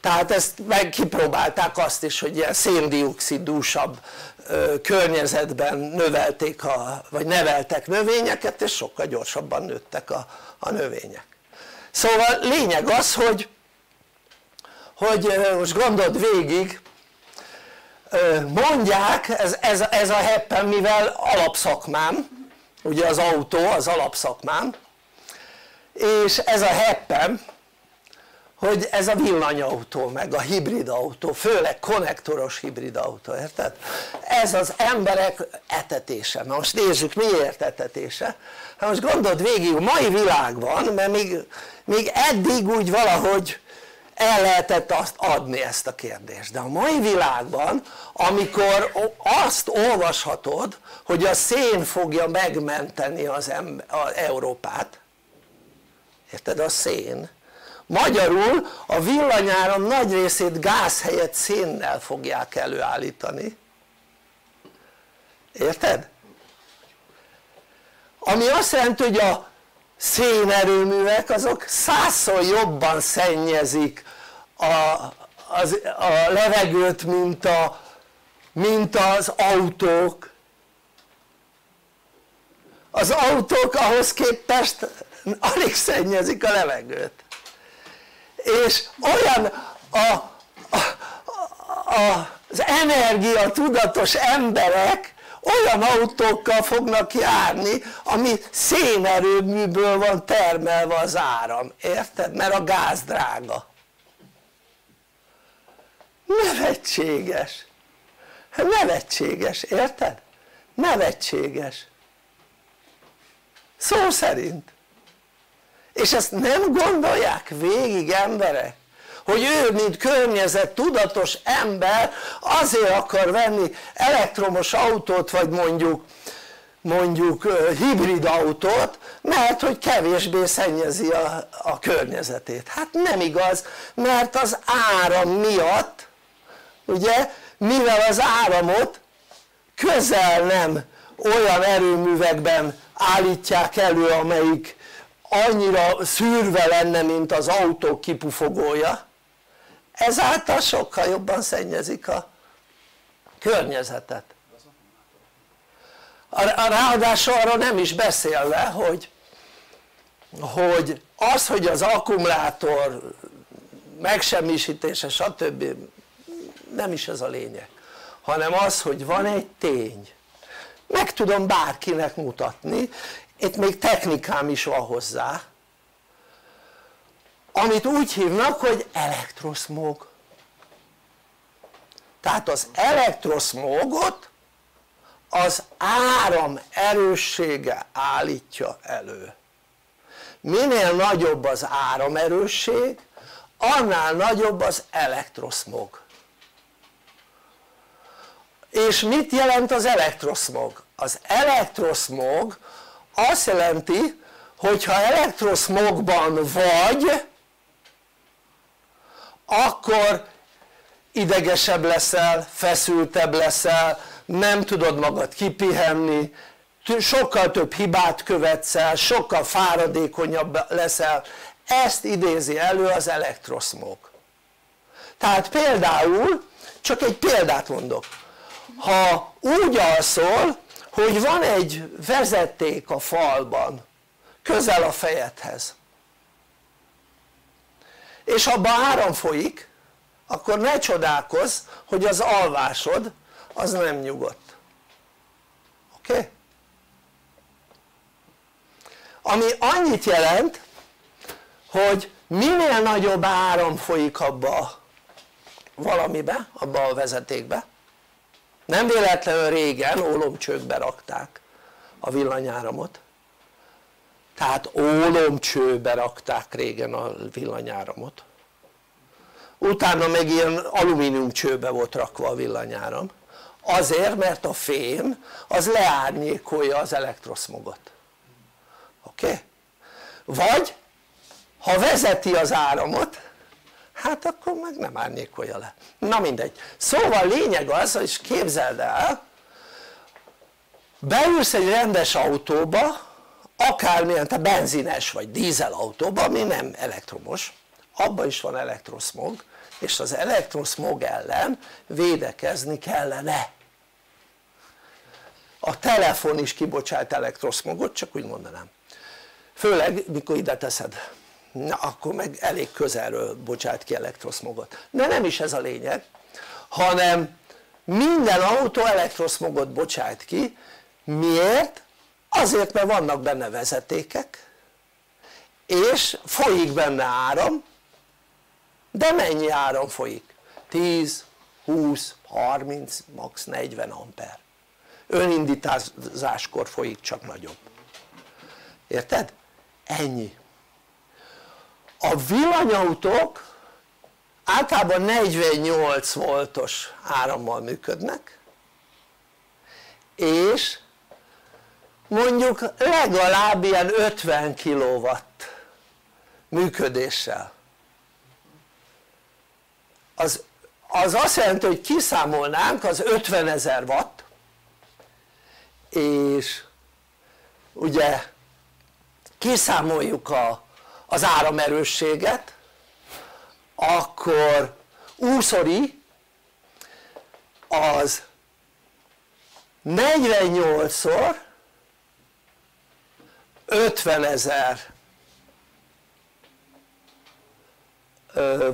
Speaker 2: tehát ezt meg kipróbálták azt is hogy ilyen széndiokszidúsabb környezetben növelték a, vagy neveltek növényeket és sokkal gyorsabban nőttek a, a növények szóval lényeg az hogy hogy most gondold végig mondják ez, ez, ez a heppen mivel alapszakmám. Ugye az autó az alapszakmám. És ez a heppen hogy ez a villanyautó meg a hibrid autó, főleg konnektoros hibrid autó, érted? ez az emberek etetése, na most nézzük miért etetése. Hát most gondold végig a mai világban mert még, még eddig úgy valahogy el lehetett azt adni ezt a kérdést de a mai világban amikor azt olvashatod hogy a szén fogja megmenteni az, ember, az Európát érted? a szén magyarul a villanyáram nagy részét gáz helyett szénnel fogják előállítani érted? ami azt jelenti hogy a szénerőművek azok százszor jobban szennyezik a, az, a levegőt mint, a, mint az autók. Az autók ahhoz képest alig szennyezik a levegőt. És olyan a, a, a, az energia tudatos emberek olyan autókkal fognak járni ami szénerőműből van termelve az áram, érted? mert a gáz drága nevetséges. Nevetséges, érted? nevetséges. Szó szerint. És ezt nem gondolják végig emberek hogy ő mint környezet tudatos ember azért akar venni elektromos autót vagy mondjuk mondjuk hibrid autót mert hogy kevésbé szennyezi a, a környezetét. Hát nem igaz mert az áram miatt ugye mivel az áramot közel nem olyan erőművekben állítják elő amelyik annyira szűrve lenne mint az autó kipufogója ezáltal sokkal jobban szennyezik a környezetet. Ráadásul arra nem is beszélve hogy, hogy az hogy az akkumulátor megsemmisítése stb nem is ez a lényeg hanem az hogy van egy tény. Meg tudom bárkinek mutatni itt még technikám is van hozzá amit úgy hívnak hogy elektroszmog tehát az elektroszmogot az áram erőssége állítja elő. Minél nagyobb az áramerősség annál nagyobb az elektroszmog és mit jelent az elektroszmog? az elektroszmog azt jelenti hogyha elektroszmogban vagy akkor idegesebb leszel, feszültebb leszel, nem tudod magad kipihenni, sokkal több hibát követsz el, sokkal fáradékonyabb leszel, ezt idézi elő az elektroszmog. Tehát például, csak egy példát mondok, ha úgy alszol hogy van egy vezeték a falban közel a fejedhez és abban áram folyik akkor ne csodálkozz hogy az alvásod az nem nyugodt oké? Okay? ami annyit jelent hogy minél nagyobb áram folyik abba valamibe, abba a vezetékbe nem véletlenül régen ólomcsőkbe rakták a villanyáramot tehát ólomcsőbe rakták régen a villanyáramot utána meg ilyen alumíniumcsőbe volt rakva a villanyáram azért mert a fém az leárnyékolja az elektroszmogot oké? Okay? vagy ha vezeti az áramot hát akkor meg nem árnyékolja le. Na mindegy. Szóval lényeg az és képzeld el beülsz egy rendes autóba akármilyen, te benzines vagy dízel autóba ami nem elektromos abban is van elektroszmog és az elektroszmog ellen védekezni kellene. A telefon is kibocsát elektroszmogot csak úgy mondanám. Főleg mikor ide teszed na akkor meg elég közelről bocsát ki elektroszmogot de nem is ez a lényeg hanem minden autó elektroszmogot bocsát ki miért? azért mert vannak benne vezetékek és folyik benne áram de mennyi áram folyik? 10, 20, 30, max 40 amper önindítázáskor folyik csak nagyobb érted? ennyi a villanyautók általában 48 voltos árammal működnek és mondjuk legalább ilyen 50 kW működéssel. Az, az azt jelenti hogy kiszámolnánk az 50 ezer watt és ugye kiszámoljuk a, az áramerősséget akkor úszori az 48-szor 50 ezer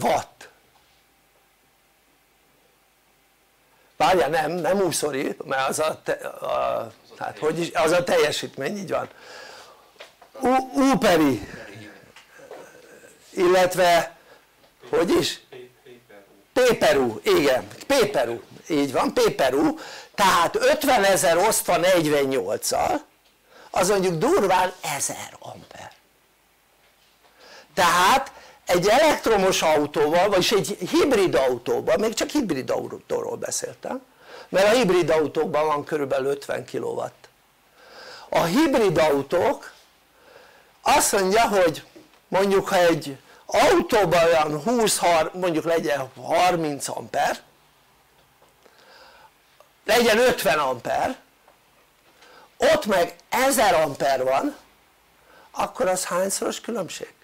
Speaker 2: watt. Várjál nem, nem úszori mert az a, te, a tehát hogy is, az a teljesítmény így van. Úperi illetve hogy is? Péperú, igen, Péperú, így van, Péperú tehát 50 ezer osztva 48-al az mondjuk durván 1000 amper. Tehát egy elektromos autóval, vagyis egy hibrid autóval, még csak hibrid autóról beszéltem mert a hibrid autókban van körülbelül 50 kW a hibrid autók azt mondja hogy mondjuk ha egy autóban olyan 20 mondjuk legyen 30 amper legyen 50 amper ott meg 1000 amper van akkor az hányszoros különbség?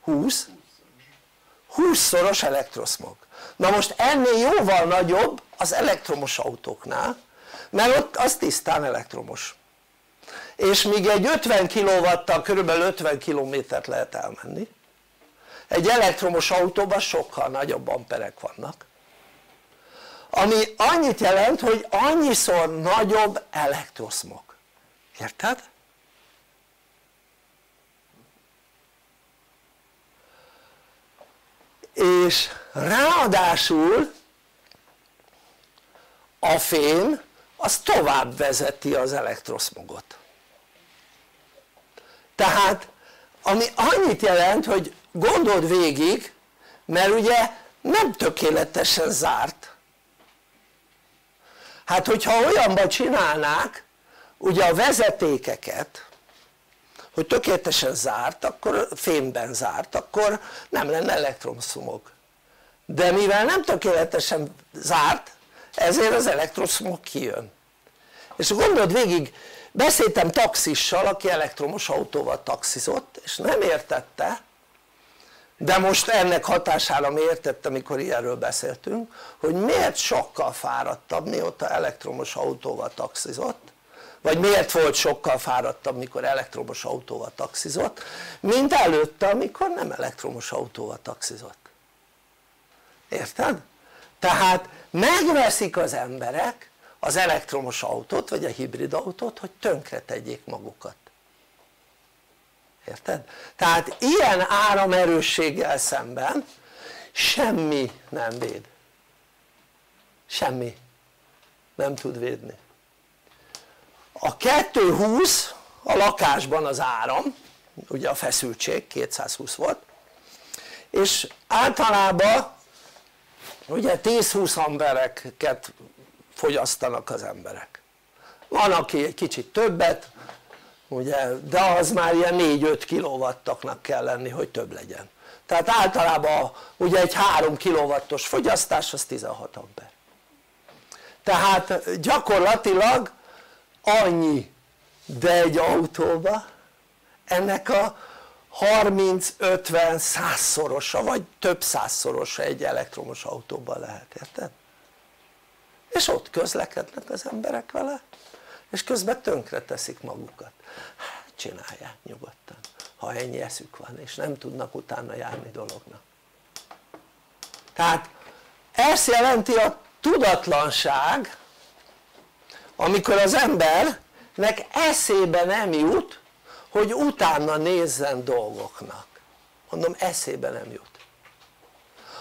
Speaker 2: 20? 20 szoros elektroszmog na most ennél jóval nagyobb az elektromos autóknál mert ott az tisztán elektromos és míg egy 50 kW-tal körülbelül 50 kilométert lehet elmenni egy elektromos autóban sokkal nagyobb amperek vannak. Ami annyit jelent hogy annyiszor nagyobb elektroszmog. Érted? és ráadásul a fém az tovább vezeti az elektroszmogot. Tehát ami annyit jelent hogy gondold végig mert ugye nem tökéletesen zárt. Hát hogyha olyanban csinálnák ugye a vezetékeket hogy tökéletesen zárt akkor fémben zárt akkor nem lenne elektroszmog de mivel nem tökéletesen zárt ezért az elektroszmog kijön. És gondold végig beszéltem taxissal aki elektromos autóval taxizott és nem értette de most ennek hatására mi értette amikor ilyenről beszéltünk hogy miért sokkal fáradtabb mióta elektromos autóval taxizott vagy miért volt sokkal fáradtabb mikor elektromos autóval taxizott mint előtte amikor nem elektromos autóval taxizott érted? tehát megveszik az emberek az elektromos autót vagy a hibrid autót hogy tönkre tegyék magukat érted? tehát ilyen áramerősséggel szemben semmi nem véd. Semmi nem tud védni. A 220 a lakásban az áram ugye a feszültség 220 volt és általában ugye 10-20 ampereket fogyasztanak az emberek. Van aki egy kicsit többet ugye? De az már ilyen 4-5 kilowattaknak kell lenni hogy több legyen. Tehát általában ugye egy 3 kilowattos fogyasztás az 16 amper. Tehát gyakorlatilag annyi de egy autóba ennek a 30-50 százszorosa vagy több százszorosa egy elektromos autóban lehet, érted? és ott közlekednek az emberek vele és közben tönkre teszik magukat hát csinálják nyugodtan. Ha ennyi eszük van és nem tudnak utána járni dolognak. Tehát ezt jelenti a tudatlanság amikor az embernek eszébe nem jut hogy utána nézzen dolgoknak. Mondom eszébe nem jut.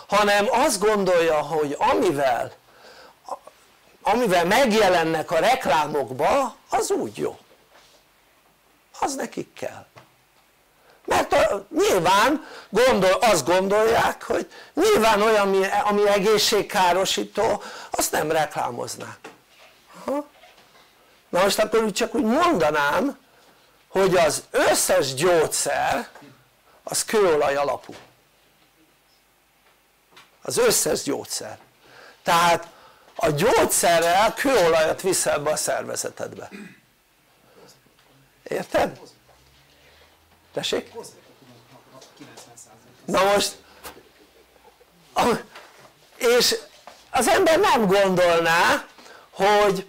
Speaker 2: Hanem azt gondolja hogy amivel amivel megjelennek a reklámokba az úgy jó az nekik kell. Mert a, nyilván gondol, azt gondolják hogy nyilván olyan ami, ami egészségkárosító azt nem reklámoznák. Aha. Na most akkor úgy csak úgy mondanám hogy az összes gyógyszer az kőolaj alapú. Az összes gyógyszer. Tehát a gyógyszerrel kőolajat viszel be a szervezetedbe érted? tessék? na most és az ember nem gondolná hogy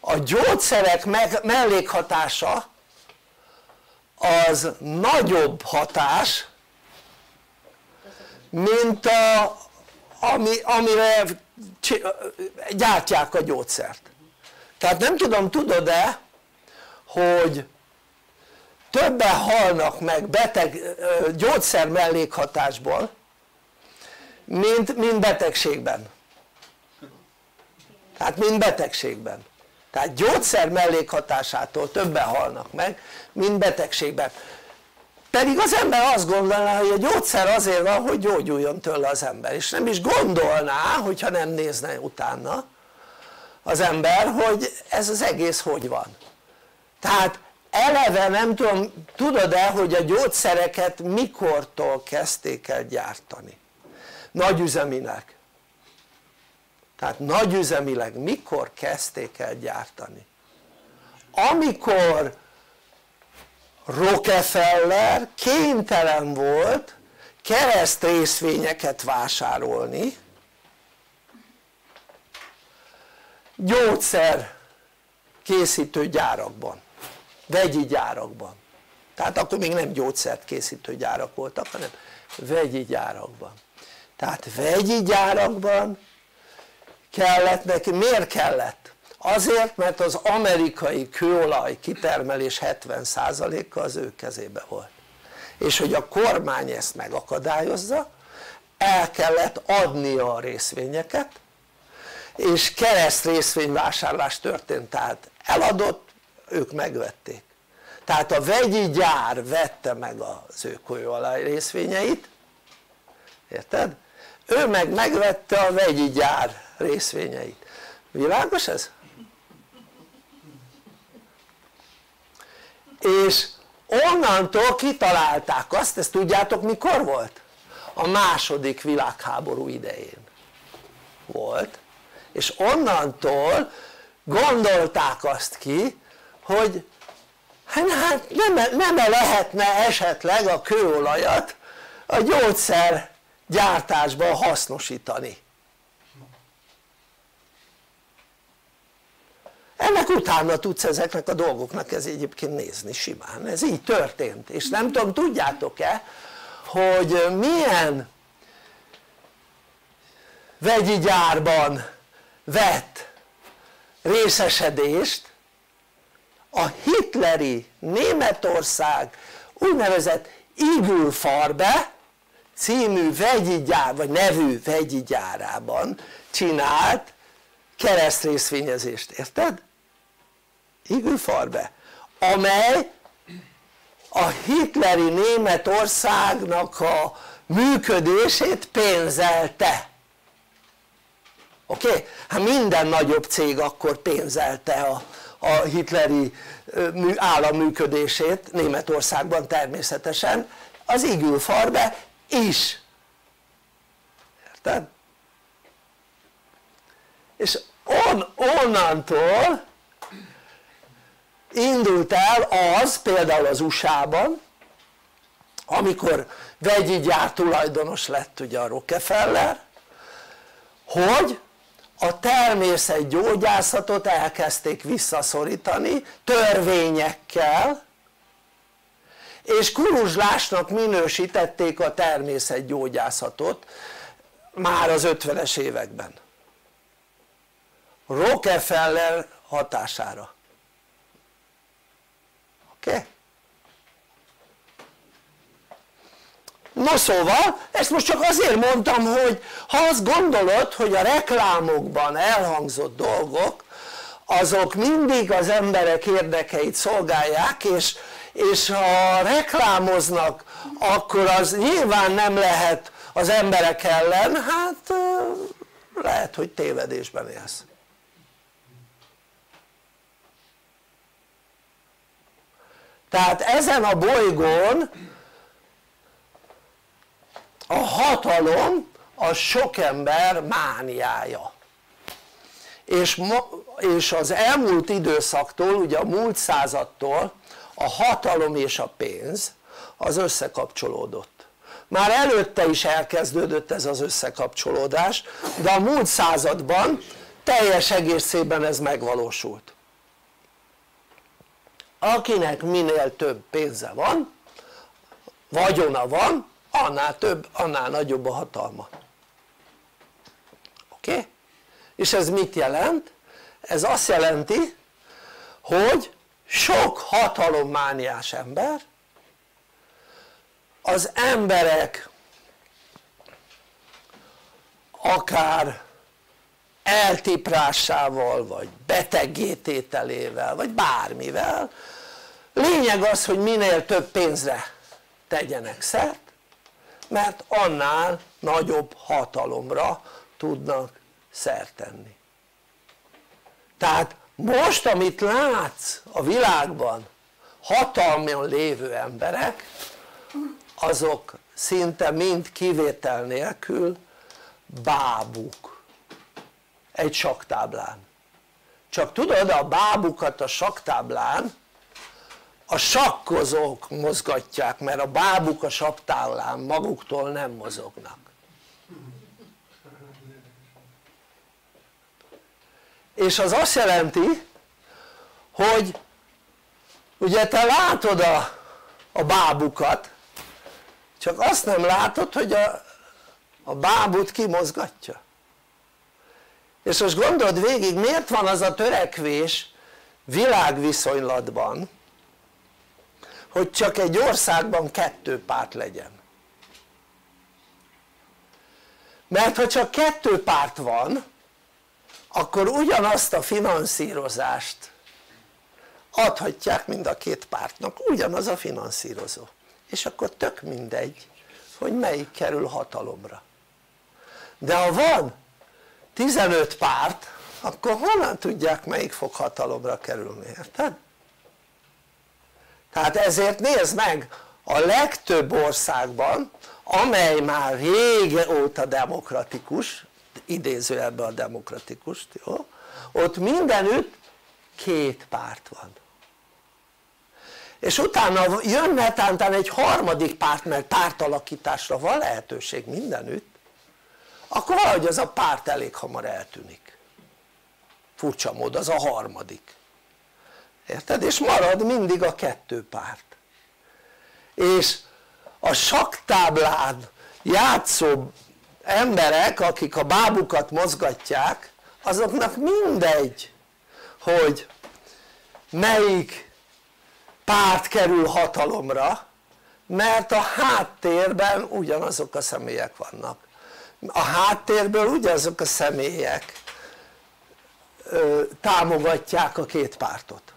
Speaker 2: a gyógyszerek mellékhatása az nagyobb hatás mint a, ami, amire gyártják a gyógyszert tehát nem tudom tudod-e hogy többen halnak meg beteg gyógyszer mellékhatásból mint, mint betegségben. Tehát mint betegségben. Tehát gyógyszer mellékhatásától többen halnak meg mint betegségben. Pedig az ember azt gondolná hogy a gyógyszer azért van hogy gyógyuljon tőle az ember. És nem is gondolná hogyha nem nézne utána az ember hogy ez az egész hogy van. Tehát eleve nem tudom tudod-e hogy a gyógyszereket mikortól kezdték el gyártani? Nagyüzemileg tehát nagyüzemileg mikor kezdték el gyártani? Amikor Rockefeller kénytelen volt kereszt részvényeket vásárolni gyógyszer készítő gyárakban, vegyi gyárakban. Tehát akkor még nem gyógyszert készítő gyárak voltak hanem vegyi gyárakban. Tehát vegyi gyárakban kellett neki, miért kellett? azért mert az amerikai kőolaj kitermelés 70%-a az ő kezébe volt. És hogy a kormány ezt megakadályozza el kellett adnia a részvényeket és kereszt részvényvásárlás történt tehát eladott ők megvették tehát a vegyi gyár vette meg az ő kőolaj részvényeit érted? ő meg megvette a vegyi gyár részvényeit világos ez? és onnantól kitalálták azt, ezt tudjátok mikor volt? a második világháború idején volt és onnantól gondolták azt ki hogy hát, hát nem, nem -e lehetne esetleg a kőolajat a gyógyszer gyártásban hasznosítani. Ennek utána tudsz ezeknek a dolgoknak ez egyébként nézni simán, ez így történt. És nem tudom tudjátok-e hogy milyen vegyi gyárban vett részesedést a hitleri Németország úgynevezett Igülfarbe című vegyi gyár, vagy nevű vegyi gyárában csinált keresztrészvényezést, érted? Igülfarbe amely a hitleri Németországnak a működését pénzelte oké? Okay? hát minden nagyobb cég akkor pénzelte a, a hitleri állam működését Németországban természetesen az Igülfarbe is érted? és on, onnantól indult el az például az USA-ban amikor vegyi gyár tulajdonos lett ugye a Rockefeller hogy a természetgyógyászatot elkezdték visszaszorítani törvényekkel és kuruzslásnak minősítették a természetgyógyászatot már az 50-es években Rockefeller hatására oké? Okay? No szóval ezt most csak azért mondtam hogy ha azt gondolod hogy a reklámokban elhangzott dolgok azok mindig az emberek érdekeit szolgálják és, és ha reklámoznak akkor az nyilván nem lehet az emberek ellen hát lehet hogy tévedésben élsz. Tehát ezen a bolygón a hatalom a sok ember mániája. És, ma, és az elmúlt időszaktól ugye a múlt századtól a hatalom és a pénz az összekapcsolódott. Már előtte is elkezdődött ez az összekapcsolódás de a múlt században teljes egészében ez megvalósult. Akinek minél több pénze van vagyona van annál több, annál nagyobb a hatalma oké? Okay? és ez mit jelent? ez azt jelenti hogy sok hatalommániás ember az emberek akár eltiprásával vagy beteggétételével vagy bármivel lényeg az hogy minél több pénzre tegyenek szert mert annál nagyobb hatalomra tudnak szert tehát most amit látsz a világban hatalmon lévő emberek azok szinte mind kivétel nélkül bábuk egy saktáblán. Csak tudod a bábukat a saktáblán a sakkozók mozgatják mert a bábuk a saktáblán maguktól nem mozognak. És az azt jelenti hogy ugye te látod a, a bábukat csak azt nem látod hogy a, a bábut kimozgatja. És most gondold végig miért van az a törekvés világviszonylatban hogy csak egy országban kettő párt legyen. Mert ha csak kettő párt van akkor ugyanazt a finanszírozást adhatják mind a két pártnak, ugyanaz a finanszírozó. És akkor tök mindegy hogy melyik kerül hatalomra. De ha van 15 párt akkor honnan tudják melyik fog hatalomra kerülni, érted? Tehát ezért nézd meg a legtöbb országban amely már régóta demokratikus idézőjelben a demokratikust jó? ott mindenütt két párt van. És utána jön netántán egy harmadik párt mert pártalakításra van lehetőség mindenütt akkor valahogy az a párt elég hamar eltűnik. Furcsa mód az a harmadik érted? és marad mindig a kettő párt. És a saktáblán játszó emberek akik a bábukat mozgatják azoknak mindegy hogy melyik párt kerül hatalomra mert a háttérben ugyanazok a személyek vannak. A háttérből ugyanazok a személyek támogatják a két pártot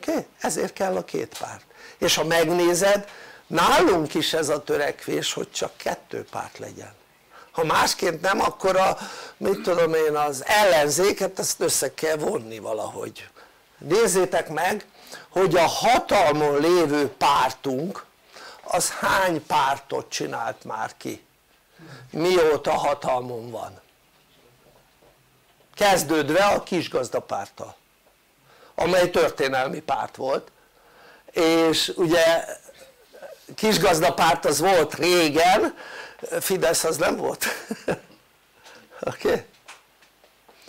Speaker 2: oké? Okay? ezért kell a két párt. És ha megnézed nálunk is ez a törekvés hogy csak kettő párt legyen. Ha másként nem akkor a mit tudom én az ellenzéket ezt össze kell vonni valahogy. Nézzétek meg hogy a hatalmon lévő pártunk az hány pártot csinált már ki? Mióta hatalmon van? Kezdődve a kisgazdapárttal amely történelmi párt volt és ugye kisgazdapárt az volt régen Fidesz az nem volt oké? Okay?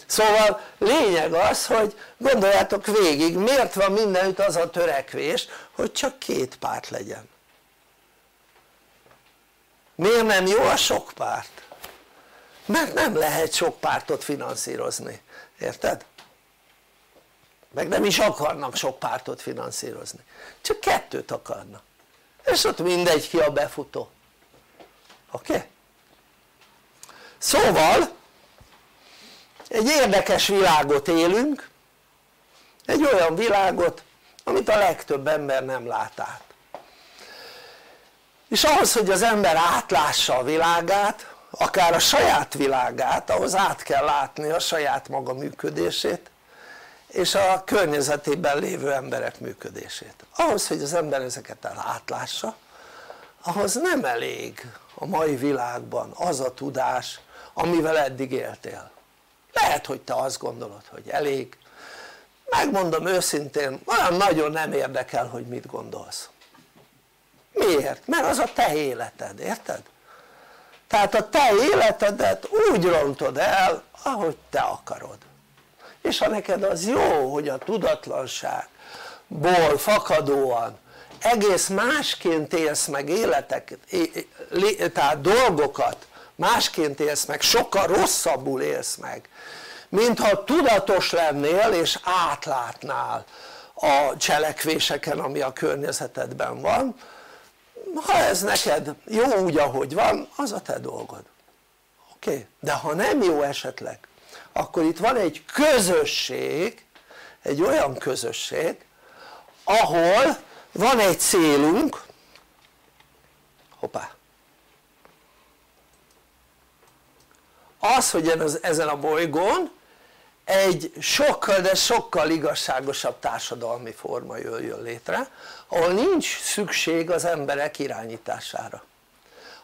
Speaker 2: szóval lényeg az hogy gondoljátok végig miért van mindenütt az a törekvés hogy csak két párt legyen miért nem jó a sok párt? mert nem lehet sok pártot finanszírozni, érted? Meg nem is akarnak sok pártot finanszírozni. Csak kettőt akarnak. És ott mindegy ki a befutó. Oké? Szóval egy érdekes világot élünk. Egy olyan világot amit a legtöbb ember nem lát át. És ahhoz hogy az ember átlássa a világát akár a saját világát ahhoz át kell látni a saját maga működését és a környezetében lévő emberek működését. Ahhoz hogy az ember ezeket átlássa ahhoz nem elég a mai világban az a tudás amivel eddig éltél. Lehet hogy te azt gondolod hogy elég. Megmondom őszintén olyan nagyon nem érdekel hogy mit gondolsz. Miért? mert az a te életed, érted? tehát a te életedet úgy rontod el ahogy te akarod és ha neked az jó hogy a tudatlanság ból fakadóan egész másként élsz meg életeket, tehát dolgokat másként élsz meg, sokkal rosszabbul élsz meg mintha tudatos lennél és átlátnál a cselekvéseken ami a környezetedben van ha ez neked jó úgy ahogy van az a te dolgod oké? Okay? de ha nem jó esetleg akkor itt van egy közösség egy olyan közösség ahol van egy célunk. Hoppá. Az hogy ezen a bolygón egy sokkal de sokkal igazságosabb társadalmi forma jöjjön létre ahol nincs szükség az emberek irányítására.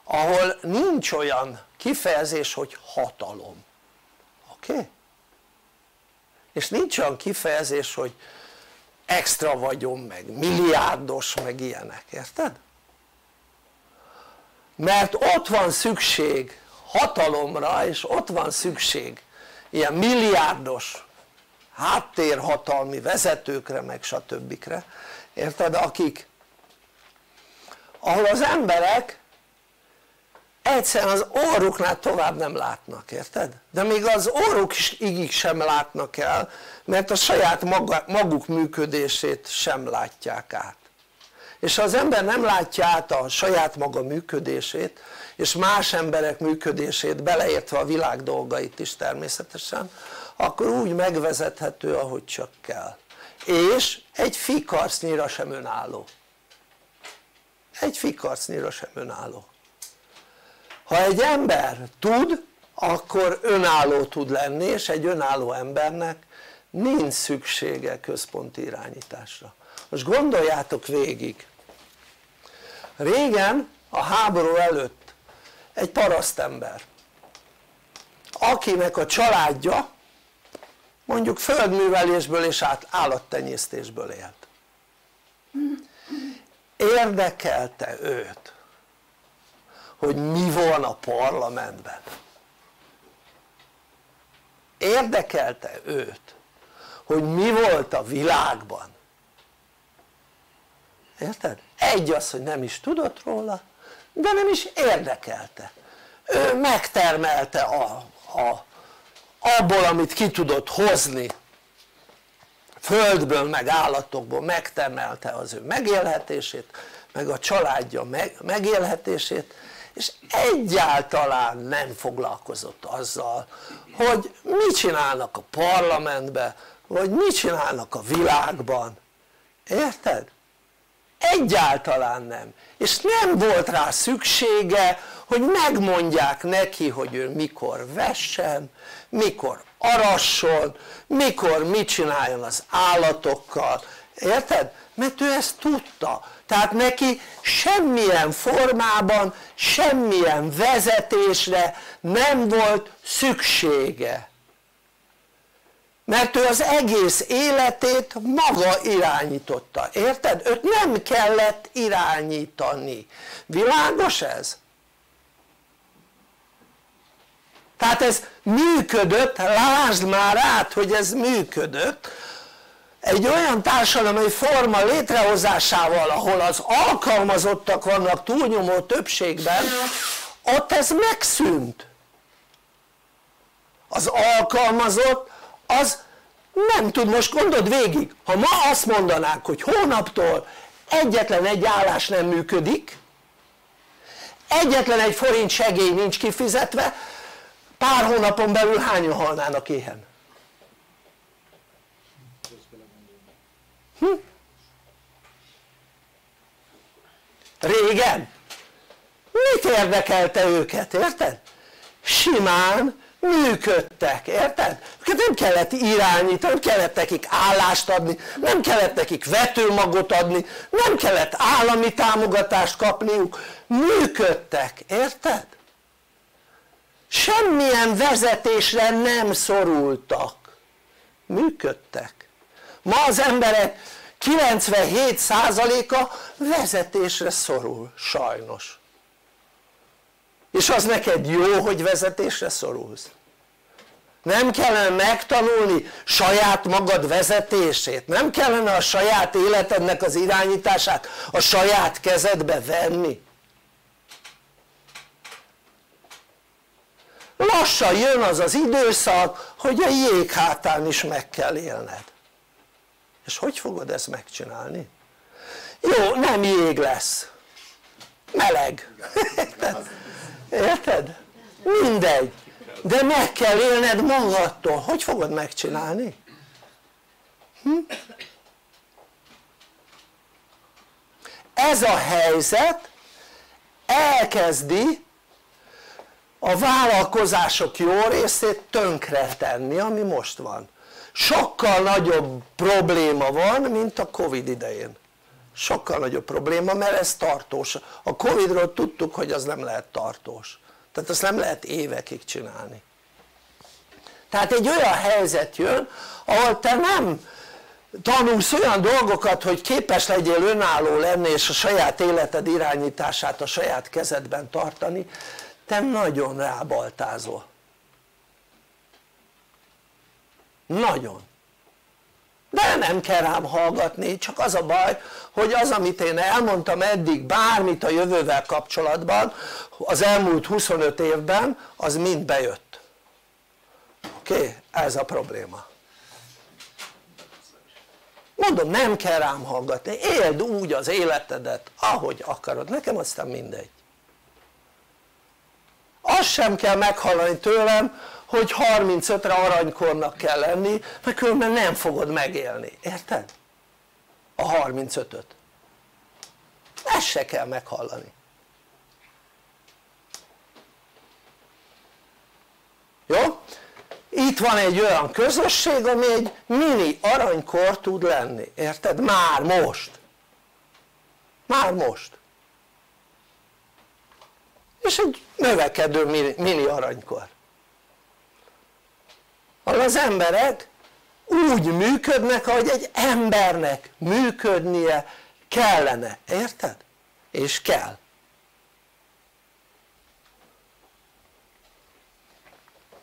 Speaker 2: Ahol nincs olyan kifejezés hogy hatalom oké? Okay? és nincs olyan kifejezés hogy extra vagyon meg milliárdos meg ilyenek, érted? mert ott van szükség hatalomra és ott van szükség ilyen milliárdos háttérhatalmi vezetőkre meg stb. érted? akik ahol az emberek egyszerűen az orruknál tovább nem látnak, érted? de még az igig sem látnak el mert a saját maga, maguk működését sem látják át. És ha az ember nem látja át a saját maga működését és más emberek működését beleértve a világ dolgait is természetesen akkor úgy megvezethető ahogy csak kell és egy fikarcnyira sem önálló. Egy fikarcnyira sem önálló ha egy ember tud akkor önálló tud lenni és egy önálló embernek nincs szüksége központi irányításra. Most gondoljátok végig. Régen a háború előtt egy parasztember akinek a családja mondjuk földművelésből és állattenyésztésből élt. Érdekelte őt hogy mi van a parlamentben. Érdekelte őt hogy mi volt a világban. Érted? egy az hogy nem is tudott róla de nem is érdekelte. Ő megtermelte a, a, abból amit ki tudott hozni. Földből meg állatokból megtermelte az ő megélhetését meg a családja meg, megélhetését és egyáltalán nem foglalkozott azzal hogy mit csinálnak a parlamentben vagy mit csinálnak a világban érted? egyáltalán nem és nem volt rá szüksége hogy megmondják neki hogy ő mikor vessen, mikor arasson, mikor mit csináljon az állatokkal, érted? mert ő ezt tudta, tehát neki semmilyen formában, semmilyen vezetésre nem volt szüksége. Mert ő az egész életét maga irányította, érted? őt nem kellett irányítani, világos ez? tehát ez működött, lásd már át hogy ez működött egy olyan társadalmi forma létrehozásával ahol az alkalmazottak vannak túlnyomó többségben ott ez megszűnt az alkalmazott az nem tud, most gondold végig, ha ma azt mondanák hogy hónaptól egyetlen egy állás nem működik egyetlen egy forint segély nincs kifizetve pár hónapon belül hányan halnának éhen? Hm? régen mit érdekelte őket érted? simán működtek, érted? őket nem kellett irányítani, nem kellett nekik állást adni, nem kellett nekik vetőmagot adni, nem kellett állami támogatást kapniuk, működtek, érted? semmilyen vezetésre nem szorultak, működtek ma az emberek 97%-a vezetésre szorul, sajnos. És az neked jó hogy vezetésre szorulsz? nem kellene megtanulni saját magad vezetését? Nem kellene a saját életednek az irányítását a saját kezedbe venni? Lassan jön az az időszak hogy a jég hátán is meg kell élned és hogy fogod ezt megcsinálni? jó nem jég lesz meleg érted? érted? mindegy de meg kell élned magadtól, hogy fogod megcsinálni? Hm? ez a helyzet elkezdi a vállalkozások jó részét tönkre tenni ami most van sokkal nagyobb probléma van mint a Covid idején. Sokkal nagyobb probléma mert ez tartós. A Covidról tudtuk hogy az nem lehet tartós. Tehát azt nem lehet évekig csinálni. Tehát egy olyan helyzet jön ahol te nem tanulsz olyan dolgokat hogy képes legyél önálló lenni és a saját életed irányítását a saját kezedben tartani. Te nagyon rábaltázol nagyon. De nem kell rám hallgatni csak az a baj hogy az amit én elmondtam eddig bármit a jövővel kapcsolatban az elmúlt 25 évben az mind bejött. Oké? Okay? ez a probléma. Mondom nem kell rám hallgatni. Éld úgy az életedet ahogy akarod. Nekem aztán mindegy. Azt sem kell meghallani tőlem hogy 35-re aranykornak kell lenni mert különben nem fogod megélni, érted? a 35-öt ezt se kell meghallani. Jó? itt van egy olyan közösség ami egy mini aranykor tud lenni, érted? már most. Már most. És egy növekedő mini, mini aranykor ahol az emberek úgy működnek ahogy egy embernek működnie kellene, érted? és kell.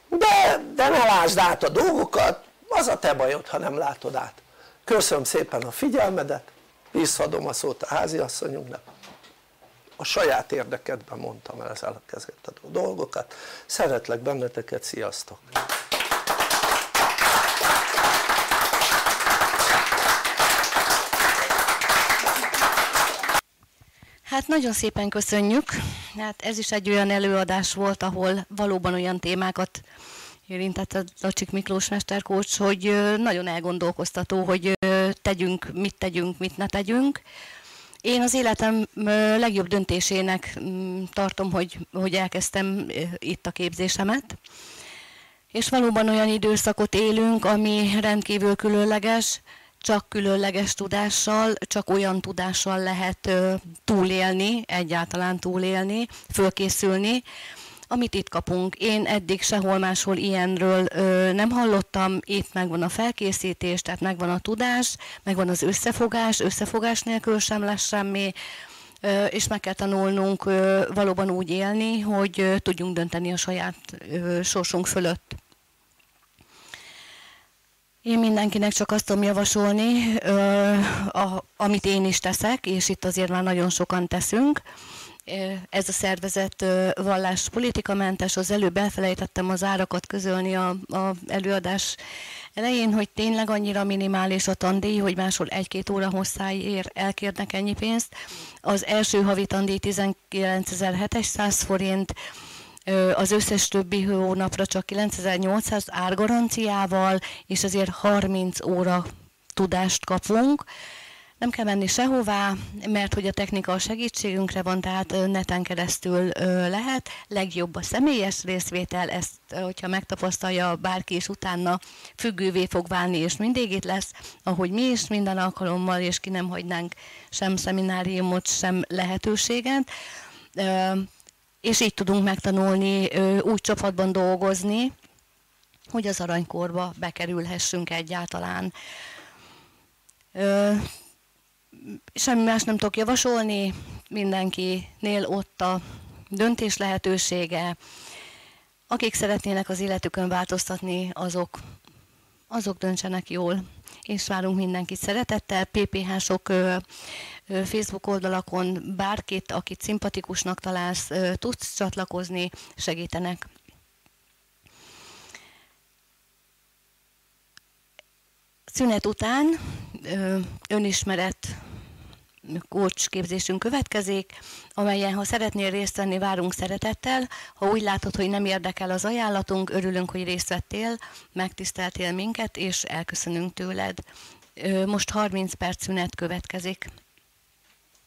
Speaker 2: De, de ne lásd át a dolgokat. Az a te bajod ha nem látod át. Köszönöm szépen a figyelmedet. Visszadom a szót a háziasszonyunknak a saját érdekedben mondtam el ezeket a dolgokat. Szeretlek benneteket, sziasztok!
Speaker 1: Hát nagyon szépen köszönjük. Hát ez is egy olyan előadás volt, ahol valóban olyan témákat érintett a Lacsik Miklós mesterkócs, hogy nagyon elgondolkoztató, hogy tegyünk, mit tegyünk, mit ne tegyünk. Én az életem legjobb döntésének tartom, hogy, hogy elkezdtem itt a képzésemet. És valóban olyan időszakot élünk, ami rendkívül különleges, csak különleges tudással, csak olyan tudással lehet túlélni, egyáltalán túlélni, fölkészülni, amit itt kapunk. Én eddig sehol máshol ilyenről ö, nem hallottam, itt megvan a felkészítés, tehát megvan a tudás, megvan az összefogás, összefogás nélkül sem lesz semmi, és meg kell tanulnunk valóban úgy élni, hogy tudjunk dönteni a saját sorsunk fölött. Én mindenkinek csak azt tudom javasolni, amit én is teszek, és itt azért már nagyon sokan teszünk. Ez a szervezet vallás politikamentes, az előbb elfelejtettem az árakat közölni a, a előadás elején, hogy tényleg annyira minimális a tandíj, hogy máshol egy-két óra hosszáért elkérnek ennyi pénzt. Az első havi tandíj 19.700 forint, az összes többi hónapra csak 9800 árgaranciával, és azért 30 óra tudást kapunk. Nem kell menni sehová, mert hogy a technika a segítségünkre van, tehát neten keresztül lehet. Legjobb a személyes részvétel, ezt, hogyha megtapasztalja bárki, és utána függővé fog válni, és mindig itt lesz, ahogy mi is minden alkalommal, és ki nem hagynánk sem szemináriumot, sem lehetőséget és így tudunk megtanulni úgy csapatban dolgozni, hogy az aranykorba bekerülhessünk egyáltalán. Semmi más nem tudok javasolni, mindenkinél ott a döntés lehetősége, Akik szeretnének az életükön változtatni, azok, azok döntsenek jól. És várunk mindenkit szeretettel. PPH-sok Facebook oldalakon bárkit, akit szimpatikusnak találsz, tudsz csatlakozni, segítenek. Szünet után önismeret coach képzésünk következik, amelyen, ha szeretnél részt venni, várunk szeretettel. Ha úgy látod, hogy nem érdekel az ajánlatunk, örülünk, hogy részt vettél, megtiszteltél minket, és elköszönünk tőled. Most 30 perc szünet következik.